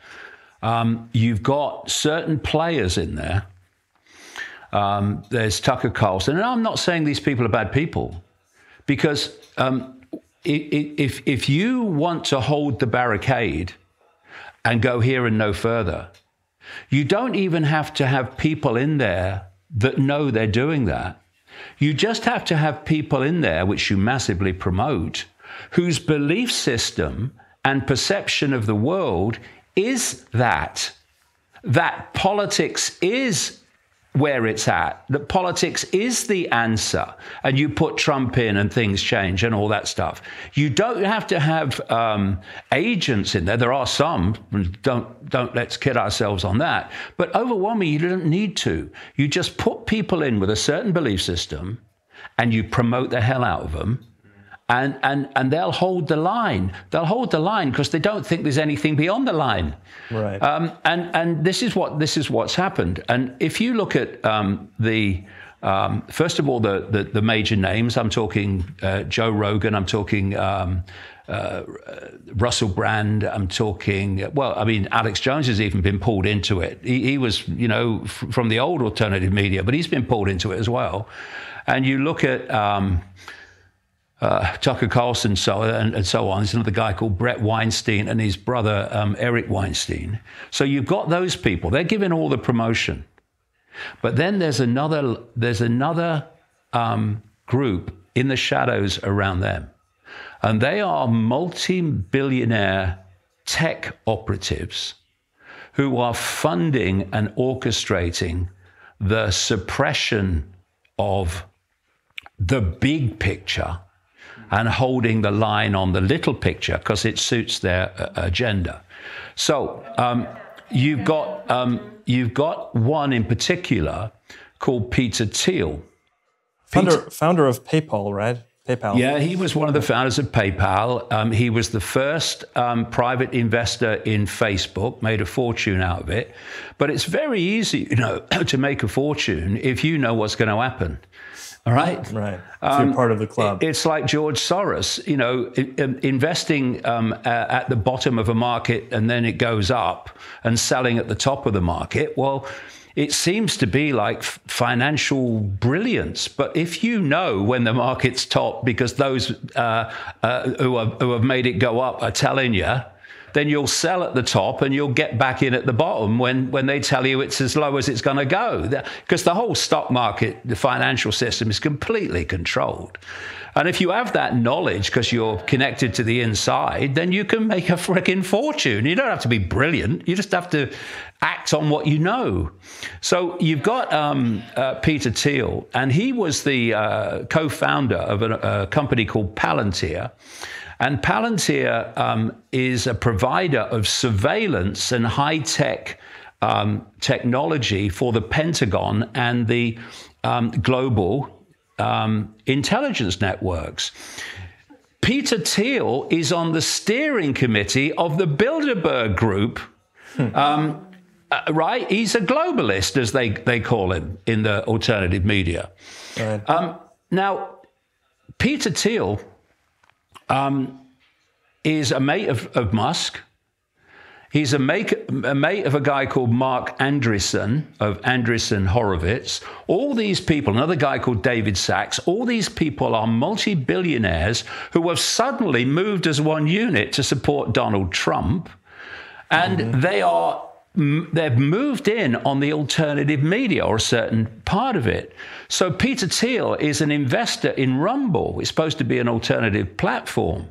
Um, you've got certain players in there. Um, there's Tucker Carlson, and I'm not saying these people are bad people, because um, if if you want to hold the barricade and go here and no further, you don't even have to have people in there that know they're doing that. You just have to have people in there, which you massively promote, whose belief system and perception of the world is that. That politics is where it's at, that politics is the answer, and you put Trump in and things change and all that stuff. You don't have to have um, agents in there. There are some. Don't don't let's kid ourselves on that. But overwhelmingly, you don't need to. You just put people in with a certain belief system, and you promote the hell out of them and, and, and they'll hold the line. They'll hold the line because they don't think there's anything beyond the line. Right. Um, and and this is what this is what's happened. And if you look at um, the um, first of all the, the, the major names, I'm talking uh, Joe Rogan. I'm talking. Um, uh, Russell Brand, I'm talking, well, I mean, Alex Jones has even been pulled into it. He, he was, you know, f- from the old alternative media, but he's been pulled into it as well. And you look at, um, uh, Tucker Carlson so, and, and, so on. There's another guy called Bret Weinstein and his brother um, Eric Weinstein. So you've got those people. They're giving all the promotion. But then there's another, there's another um, group in the shadows around them. And they are multi billionaire tech operatives who are funding and orchestrating the suppression of the big picture and holding the line on the little picture because it suits their uh, agenda. So um, you've got um, you've got one in particular called Peter Thiel. Founder, Peter, founder of PayPal, right? PayPal. Yeah, he was one of the founders of PayPal. Um, he was the first um, private investor in Facebook, made a fortune out of it. But it's very easy, you know, to make a fortune if you know what's going to happen. All right. Right. So um, you're part of the club. It's like George Soros, you know, investing um, at the bottom of a market and then it goes up and selling at the top of the market. Well, it seems to be like financial brilliance. But if you know when the market's top, because those uh, uh, who, have, who have made it go up are telling you, then you'll sell at the top and you'll get back in at the bottom when, when they tell you it's as low as it's going to go. Because the whole stock market, the financial system is completely controlled. And if you have that knowledge because you're connected to the inside, then you can make a freaking fortune. You don't have to be brilliant. You just have to act on what you know. So you've got um, uh, Peter Thiel, and he was the uh, co founder of a, a company called Palantir. And Palantir um, is a provider of surveillance and high tech um, technology for the Pentagon and the um, global um, intelligence networks. Peter Thiel is on the steering committee of the Bilderberg Group. Hmm. Um, uh, right? He's a globalist, as they, they call him in the alternative media. Right. Um, now, Peter Thiel um, is a mate of, of Musk. He's a, make, a mate of a guy called Marc Andreessen of Andreessen Horowitz. All these people, another guy called David Sacks, all these people are multi billionaires who have suddenly moved as one unit to support Donald Trump. And mm-hmm. they are they've moved in on the alternative media or a certain part of it. So Peter Thiel is an investor in Rumble. It's supposed to be an alternative platform.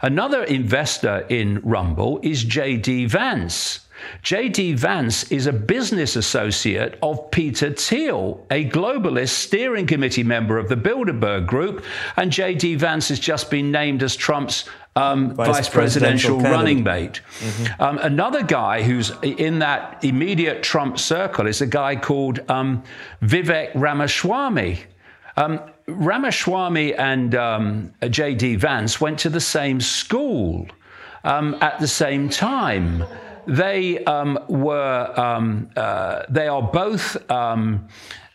Another investor in Rumble is J.D. Vance. J.D. Vance is a business associate of Peter Thiel, a globalist steering committee member of the Bilderberg Group. And J.D. Vance has just been named as Trump's um, vice, vice, presidential, presidential running mate. Mm-hmm. Um, another guy who's in that immediate Trump circle is a guy called um, Vivek Ramaswamy. Um, Ramaswamy and um, J.D. Vance went to the same school um, at the same time. They um, were, um, uh, they are both um,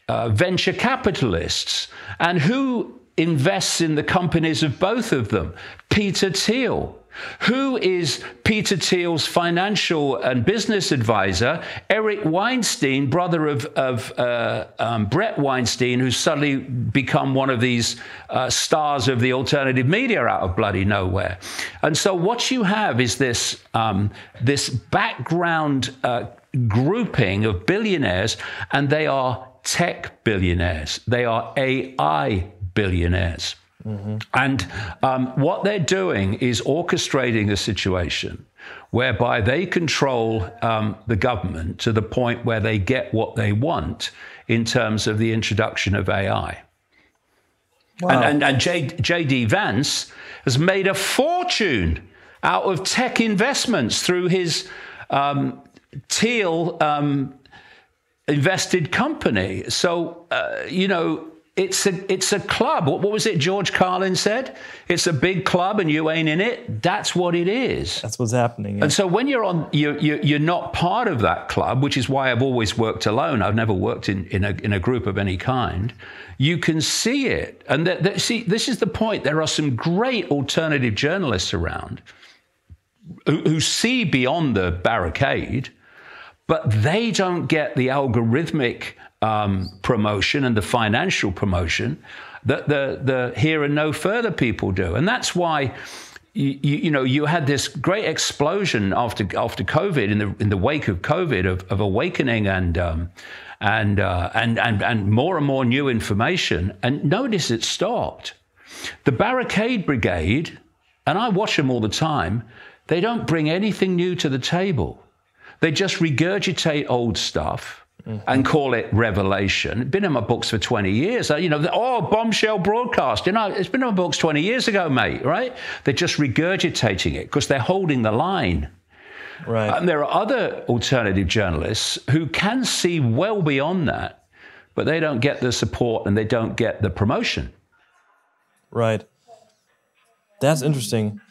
uh, venture capitalists. And who invests in the companies of both of them? Peter Thiel. Who is Peter Thiel's financial and business advisor? Eric Weinstein, brother of, of uh, um, Bret Weinstein, who's suddenly become one of these uh, stars of the alternative media out of bloody nowhere. And so what you have is this, um, this background uh, grouping of billionaires, and they are tech billionaires, they are AI billionaires. Mm-hmm. And um, what they're doing is orchestrating a situation whereby they control um, the government to the point where they get what they want in terms of the introduction of AI. Wow. And, and, and J, J.D. Vance has made a fortune out of tech investments through his um, Thiel um, invested company. So, uh, you know, it's a, it's a club. What, what was it George Carlin said? It's a big club and you ain't in it. That's what it is. That's what's happening. Yeah. And so when you're on, you're, you're not part of that club, which is why I've always worked alone. I've never worked in, in, a, in a group of any kind. You can see it. And that, that, see, this is the point. There are some great alternative journalists around who, who see beyond the barricade, but they don't get the algorithmic um, promotion and the financial promotion that the, the here and no further people do. And that's why. You, you, know, you had this great explosion after after COVID in the in the wake of COVID of, of awakening and um, and, uh, and and and more and more new information. And notice it stopped. The Barricade Brigade, and I watch them all the time. They don't bring anything new to the table. They just regurgitate old stuff mm-hmm. and call it revelation. Been in my books for 20 years. You know, oh, bombshell broadcast. You know, it's been in my books 20 years ago, mate, right? They're just regurgitating it because they're holding the line. Right. And there are other alternative journalists who can see well beyond that, but they don't get the support and they don't get the promotion. Right. That's interesting.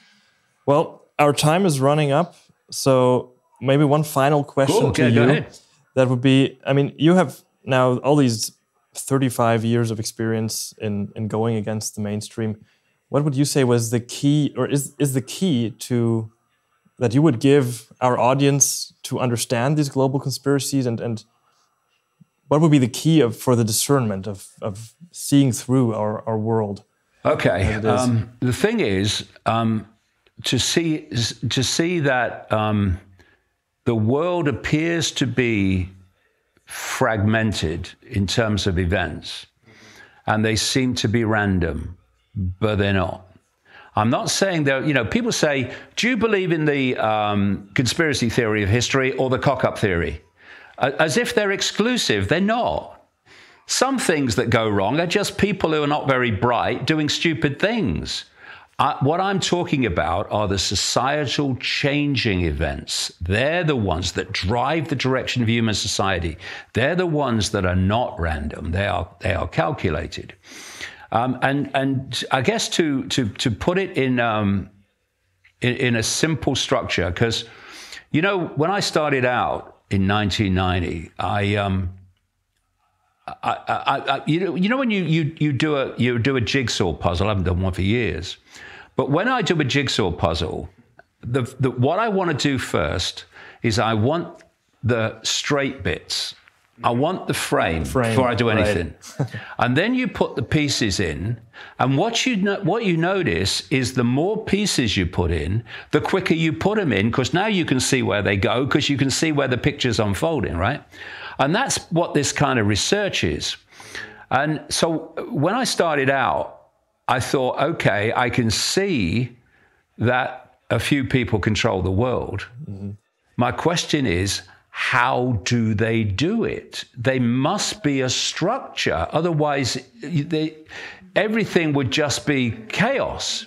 Well, our time is running up, so maybe one final question cool. to you that would be i mean you have now all these 35 years of experience in in going against the mainstream. What would you say was the key or is is the key to that you would give our audience to understand these global conspiracies? And and what would be the key of for the discernment of of seeing through our, our world? Okay um, the thing is um, to see to see that um, the world appears to be fragmented in terms of events, and they seem to be random, but they're not. I'm not saying that, you know, people say, do you believe in the um, conspiracy theory of history or the cock up theory? As if they're exclusive. They're not. Some things that go wrong are just people who are not very bright doing stupid things what I'm talking about are the societal changing events. They're the ones that drive the direction of human society. They're the ones that are not random. They are they are calculated. Um, and and I guess to to to put it in um, in, in a simple structure, because you know when I started out in 1990, I um, I, I, I, you know, you know when you, you, you do a you do a jigsaw puzzle. I haven't done one for years, but when I do a jigsaw puzzle, the, the, what I want to do first is I want the straight bits. I want the frame, frame before I do anything. Right. and then you put the pieces in, and what you no- what you notice is the more pieces you put in, the quicker you put them in, because now you can see where they go, because you can see where the picture's unfolding, right? And that's what this kind of research is. And so when I started out, I thought, okay, I can see that a few people control the world. Mm-hmm. My question is, how do they do it? They must be a structure. Otherwise, they, everything would just be chaos.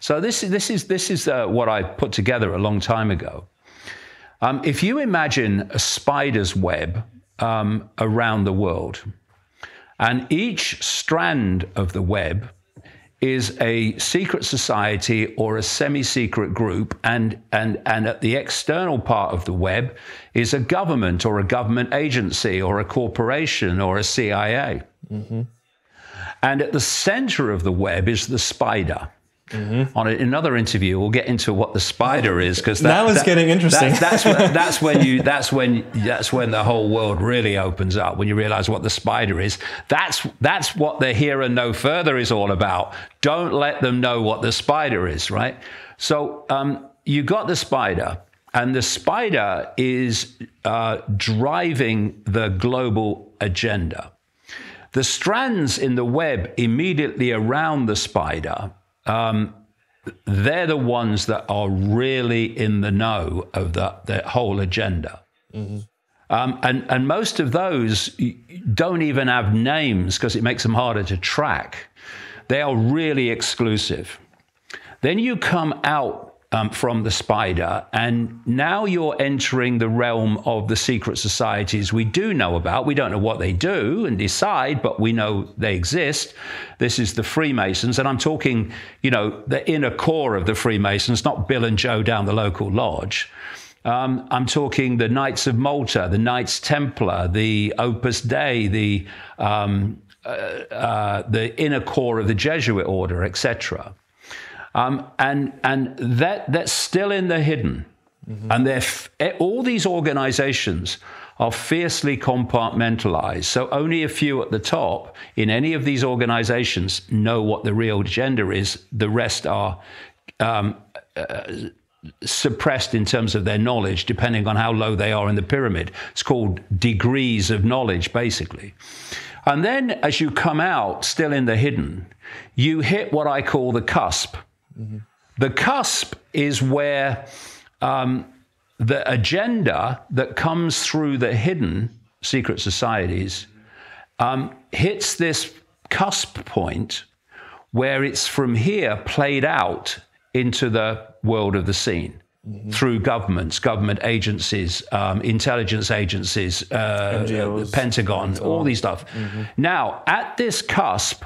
So this, this is, this is uh, what I put together a long time ago. Um, if you imagine a spider's web um, around the world, and each strand of the web is a secret society or a semi-secret group, and, and, and at the external part of the web is a government or a government agency or a corporation or a CIA. Mm-hmm. And at the center of the web is the spider. Mm-hmm. On another interview, we'll get into what the spider is because that, now it's that, getting interesting. That, that's, when, that's when you that's when that's when the whole world really opens up when you realize what the spider is. That's that's what the here and no further is all about. Don't let them know what the spider is, right? So um, you got the spider, and the spider is uh, driving the global agenda. The strands in the web immediately around the spider um, they're the ones that are really in the know of the, the whole agenda. Mm-hmm. Um, and, and most of those don't even have names because it makes them harder to track. They are really exclusive. Then you come out um, from the spider. And now you're entering the realm of the secret societies we do know about. We don't know what they do and decide, but we know they exist. This is the Freemasons. And I'm talking, you know, the inner core of the Freemasons, not Bill and Joe down the local lodge. Um, I'm talking the Knights of Malta, the Knights Templar, the Opus Dei, the um, uh, uh, the inner core of the Jesuit order, etc. Um, and and that that's still in the hidden. Mm-hmm. And they're f- eh, all these organizations are fiercely compartmentalized. So only a few at the top in any of these organizations know what the real agenda is. The rest are um, uh, suppressed in terms of their knowledge, depending on how low they are in the pyramid. It's called degrees of knowledge, basically. And then as you come out, still in the hidden, you hit what I call the cusp. Mm-hmm. The cusp is where um, the agenda that comes through the hidden secret societies um, hits this cusp point where it's from here played out into the world of the scene. Mm-hmm. Through governments, government agencies, um, intelligence agencies, uh, NGOs, Pentagon, all these stuff. Mm-hmm. Now, at this cusp,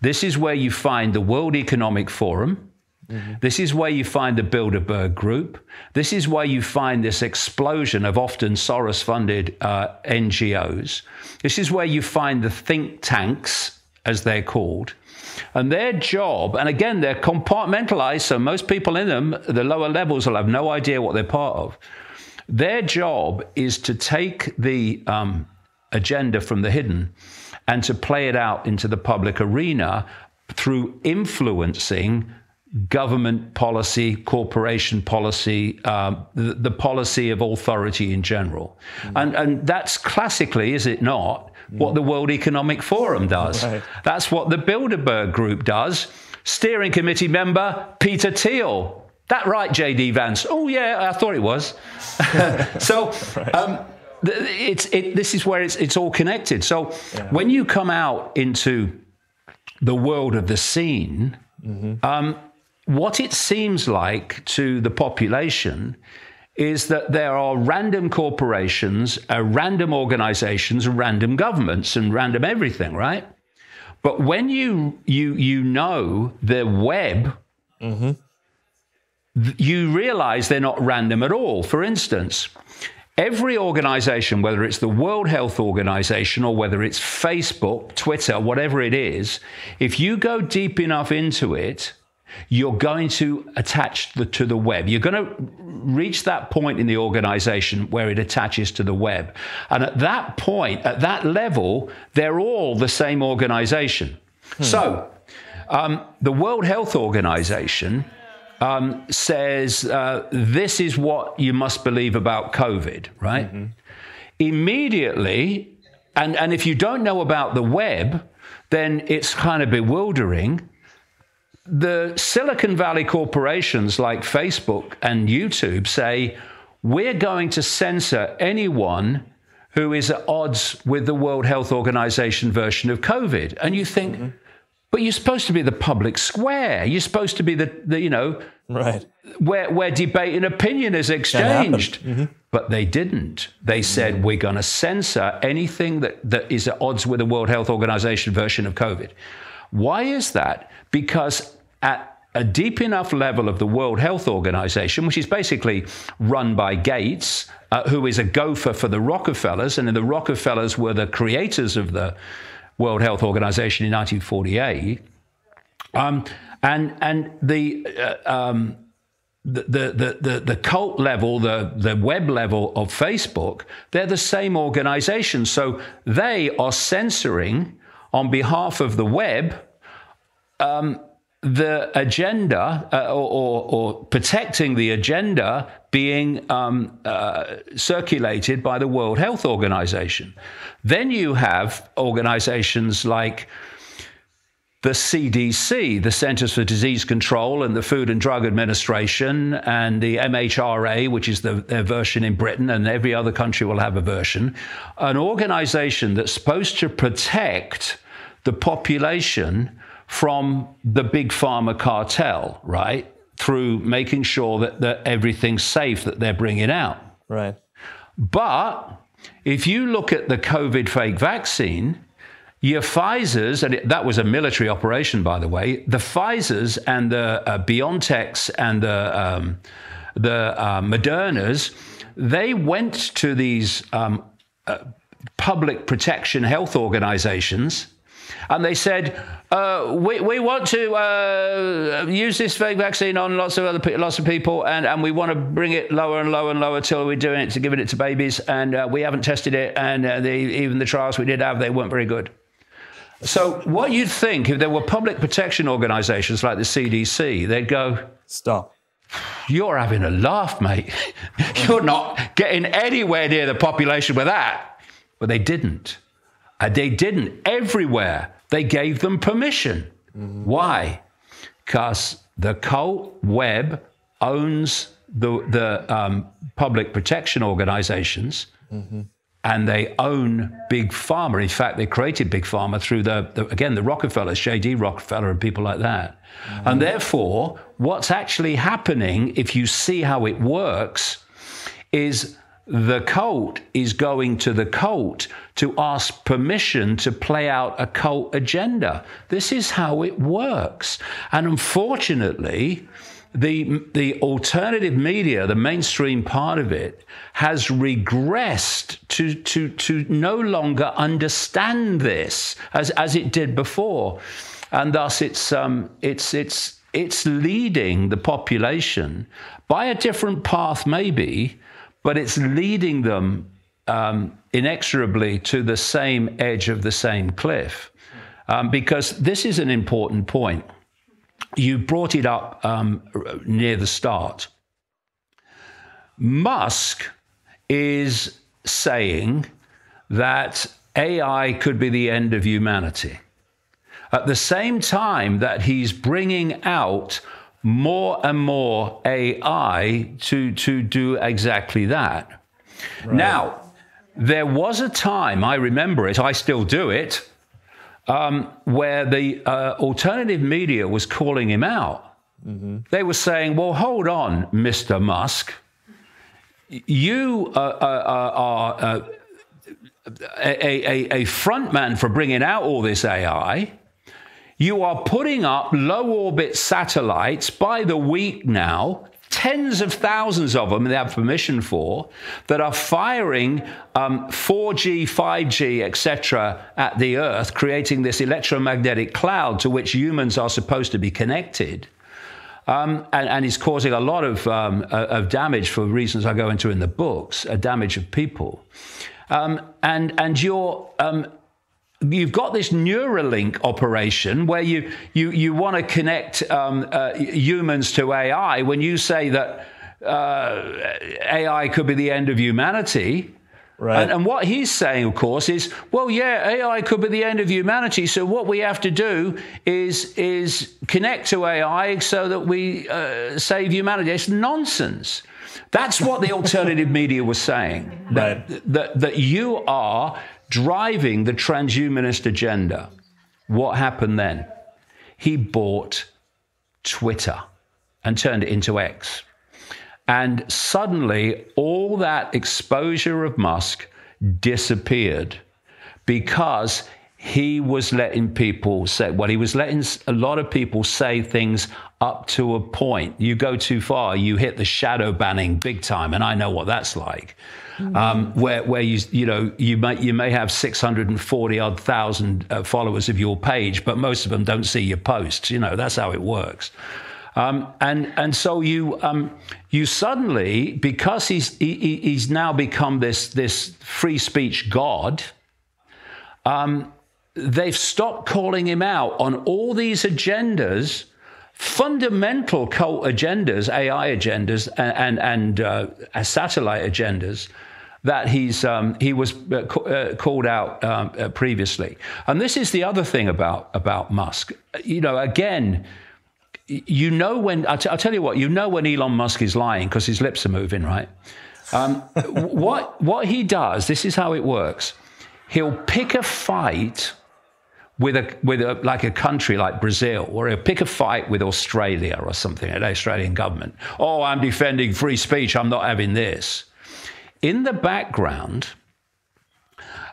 this is where you find the World Economic Forum. Mm-hmm. This is where you find the Bilderberg Group. This is where you find this explosion of often Soros funded uh, NGOs. This is where you find the think tanks, as they're called. And their job, and again, they're compartmentalized, so most people in them, the lower levels, will have no idea what they're part of. Their job is to take the um, agenda from the hidden and to play it out into the public arena through influencing government policy, corporation policy, um, the, the, policy of authority in general. Mm. And, and that's classically, is it not, what the World Economic Forum does? Right. That's what the Bilderberg Group does. Steering committee member Peter Thiel. That right, JD Vance? Oh, yeah, I thought it was. so, right. um, it's, it, this is where it's, it's all connected. So yeah. when you come out into the world of the scene, mm-hmm. um, what it seems like to the population is that there are random corporations, uh, random organizations, random governments, and random everything, right? But when you you you know the web, mm-hmm. th- you realize they're not random at all. For instance, Every organization, whether it's the World Health Organization or whether it's Facebook, Twitter, whatever it is, if you go deep enough into it, you're going to attach the, to the web. You're going to reach that point in the organization where it attaches to the web. And at that point, at that level, they're all the same organization. Hmm. So, um, the World Health Organization um, says uh, this is what you must believe about COVID, right? Mm-hmm. Immediately, and, and if you don't know about the web, then it's kind of bewildering. The Silicon Valley corporations like Facebook and YouTube say, we're going to censor anyone who is at odds with the World Health Organization version of COVID. And you think, mm-hmm. But you're supposed to be the public square. You're supposed to be the, the you know, right. where, where debate and opinion is exchanged. Mm-hmm. But they didn't. They said, mm-hmm. we're going to censor anything that, that is at odds with the World Health Organization version of COVID. Why is that? Because at a deep enough level of the World Health Organization, which is basically run by Gates, uh, who is a gopher for the Rockefellers, and the Rockefellers were the creators of the World Health Organization in 1948. Um, and and the, uh, um, the, the, the, the cult level, the, the web level of Facebook, they're the same organization. So they are censoring on behalf of the web um, the agenda uh, or, or, or, protecting the agenda being um, uh, circulated by the World Health Organization. Then you have organizations like the CDC, the Centers for Disease Control, and the Food and Drug Administration, and the MHRA, which is the, their version in Britain, and every other country will have a version, an organization that's supposed to protect the population from the big pharma cartel, right? Through making sure that, that everything's safe that they're bringing out. Right. But if you look at the COVID fake vaccine, your Pfizer's, and it, that was a military operation, by the way, the Pfizer's and the uh, BioNTech's and the, um, the uh, Moderna's, they went to these um, uh, public protection health organizations and they said, uh, we, we want to uh, use this fake vaccine on lots of other pe- lots of people, and, and we want to bring it lower and lower and lower till we're doing it to giving it to babies, and uh, we haven't tested it, and uh, the, even the trials we did have, they weren't very good. So, what you'd think if there were public protection organizations like the CDC, they'd go, Stop. You're having a laugh, mate. You're not getting anywhere near the population with that. But they didn't. And they didn't. Everywhere they gave them permission. Mm-hmm. Why? Because the cult web owns the, the um, public protection organizations. Mm-hmm and they own big pharma. In fact, they created big pharma through the, the again the Rockefellers, J.D. Rockefeller, and people like that. Mm-hmm. And therefore, what's actually happening, if you see how it works, is the cult is going to the cult to ask permission to play out a cult agenda. This is how it works. And unfortunately, the, the alternative media, the mainstream part of it, has regressed to, to, to no longer understand this as, as it did before. And thus, it's, um, it's, it's, it's leading the population by a different path, maybe, but it's leading them um, inexorably to the same edge of the same cliff. Um, because this is an important point. You brought it up um, near the start. Musk is saying that AI could be the end of humanity. At the same time that he's bringing out more and more AI to, to do exactly that. Right. Now, there was a time, I remember it, I still do it, um, where the uh, alternative media was calling him out. Mm-hmm. They were saying, well, hold on, Mr. Musk. You uh, uh, uh are uh, a, a, a front man for bringing out all this AI. You are putting up low orbit satellites by the week now, tens of thousands of them they have permission for, that are firing um, 4G, 5G, etc., at the Earth, creating this electromagnetic cloud to which humans are supposed to be connected. Um, and, and is causing a lot of, um, of damage for reasons I go into in the books, a damage of people. Um, and, and you're um, you've got this Neuralink operation where you you you want to connect um, uh, humans to AI. When you say that uh, AI could be the end of humanity. Right. And, and, what he's saying, of course, is, well, yeah, AI could be the end of humanity. So what we have to do is is connect to AI so that we uh, save humanity. It's nonsense. That's what the alternative media was saying. That, Right. that, that you are driving the transhumanist agenda. What happened then? He bought Twitter and turned it into X. And suddenly, all that exposure of Musk disappeared because he was letting people say, well, he was letting a lot of people say things up to a point. You go too far, you hit the shadow banning big time, and I know what that's like. Um, where, where you, you know, you may, you may have 640 odd thousand uh, followers of your page, but most of them don't see your posts. You know, that's how it works. Um, and and so you um, you suddenly because he's he, he- he's now become this this free speech god. Um, they've stopped calling him out on all these agendas, fundamental cult agendas, AI agendas, and and, and uh, satellite agendas that he's um, he was uh, uh, called out um, uh, previously. And this is the other thing about about Musk. You know, again you know when I'll, t- I'll tell you what you know when Elon Musk is lying because his lips are moving right um, what what he does this is how it works he'll pick a fight with a with a like a country like Brazil or he'll pick a fight with Australia or something the Australian government oh I'm defending free speech I'm not having this in the background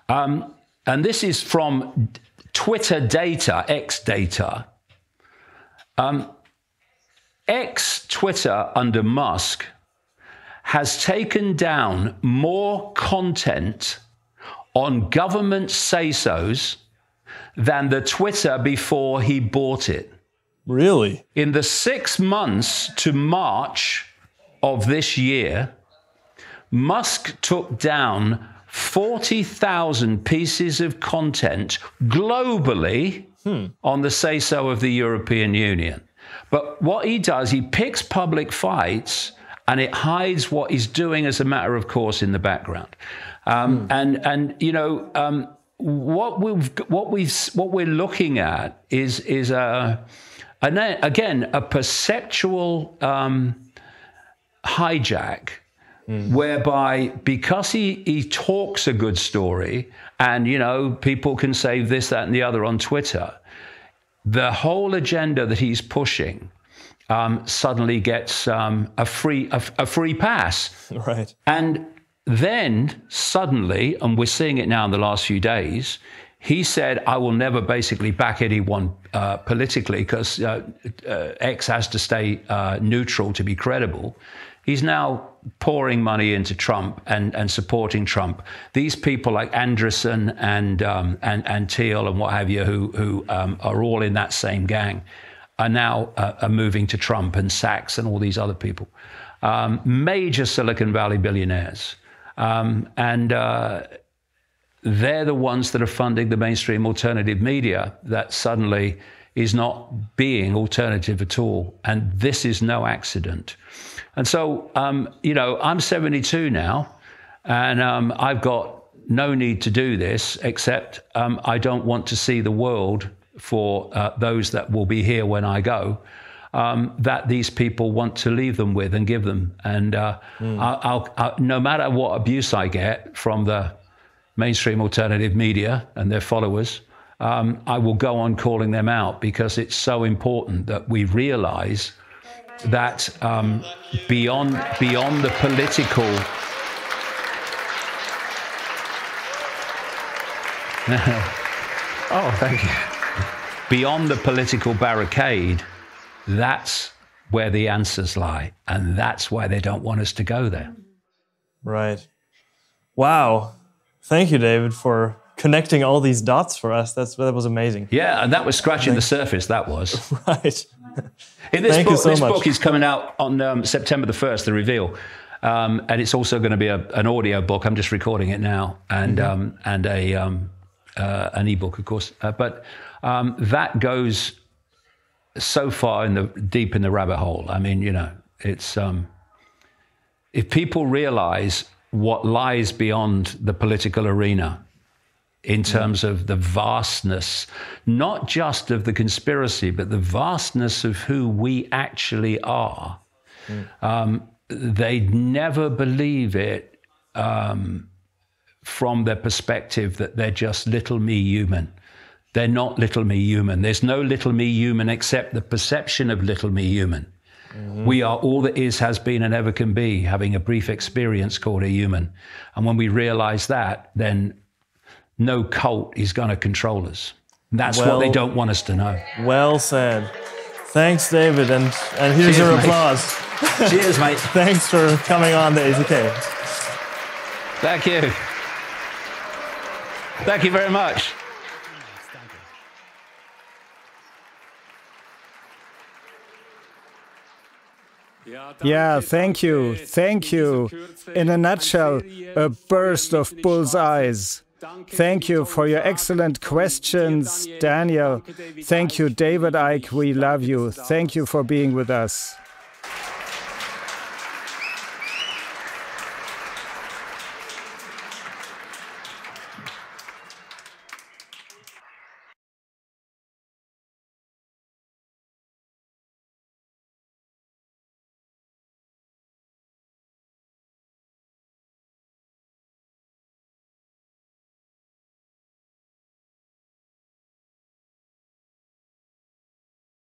um, and this is from Twitter data X data X Twitter under Musk has taken down more content on government say so's than the Twitter before he bought it. Really? In the six months to March of this year, Musk took down 40,000 pieces of content globally on the say so of the European Union. But what he does, he picks public fights and it hides what he's doing as a matter of course in the background. Um, And and you know um, what we've what we what we're looking at is is a and again a perceptual um, hijack whereby because he, he talks a good story and you know people can say this that and the other on twitter the whole agenda that he's pushing um, suddenly gets um, a free a, a free pass Right. and then suddenly, and we're seeing it now in the last few days, he said, I will never basically back anyone uh, politically because uh, uh, X has to stay uh, neutral to be credible. He's now pouring money into Trump and, and supporting Trump. These people like Andreessen and, um, and, and Thiel and what have you, who, who um, are all in that same gang, are now uh, are moving to Trump and Sacks and all these other people. Um, major Silicon Valley billionaires. Um, and uh, they're the ones that are funding the mainstream alternative media that suddenly is not being alternative at all. And this is no accident. And so, um, you know, I'm 72 now, and um, I've got no need to do this, except um, I don't want to see the world for uh, those that will be here when I go. Um, that these people want to leave them with and give them. And uh, I'll, I'll, I'll, no matter what abuse I get from the mainstream alternative media and their followers, um, I will go on calling them out because it's so important that we realize that um, beyond beyond the political. oh, thank you. Beyond the political barricade, that's where the answers lie, and that's why they don't want us to go there. Right. Wow. Thank you, David, for connecting all these dots for us. That's that was amazing. Yeah, and that was scratching the surface. That was. Right. In this Thank book, so this much. book is coming out on um, September the first. The reveal, um, and it's also going to be a, an audio book. I'm just recording it now, and Mm-hmm. um, and a um, uh, an ebook, of course. Uh, but um, that goes so far in the deep in the rabbit hole. I mean, you know, it's um, if people realize what lies beyond the political arena in terms of the vastness, not just of the conspiracy, but the vastness of who we actually are. Um, they'd never believe it um, from their perspective that they're just little me human. They're not little me human. There's no little me human except the perception of little me human. Mm-hmm. We are all that is, has been, and ever can be, having a brief experience called a human. And when we realize that, then no cult is going to control us. That's well, what they don't want us to know. Well said. Thanks, David. And, and here's Cheers, your mate. applause. Cheers, mate. Thanks for coming on the AZK. Thank you. Thank you very much. Yeah, thank you. Thank you. In a nutshell, a burst of bull's eyes. Thank you for your excellent questions, Daniel. Thank you, David Icke. We love you. Thank you for being with us.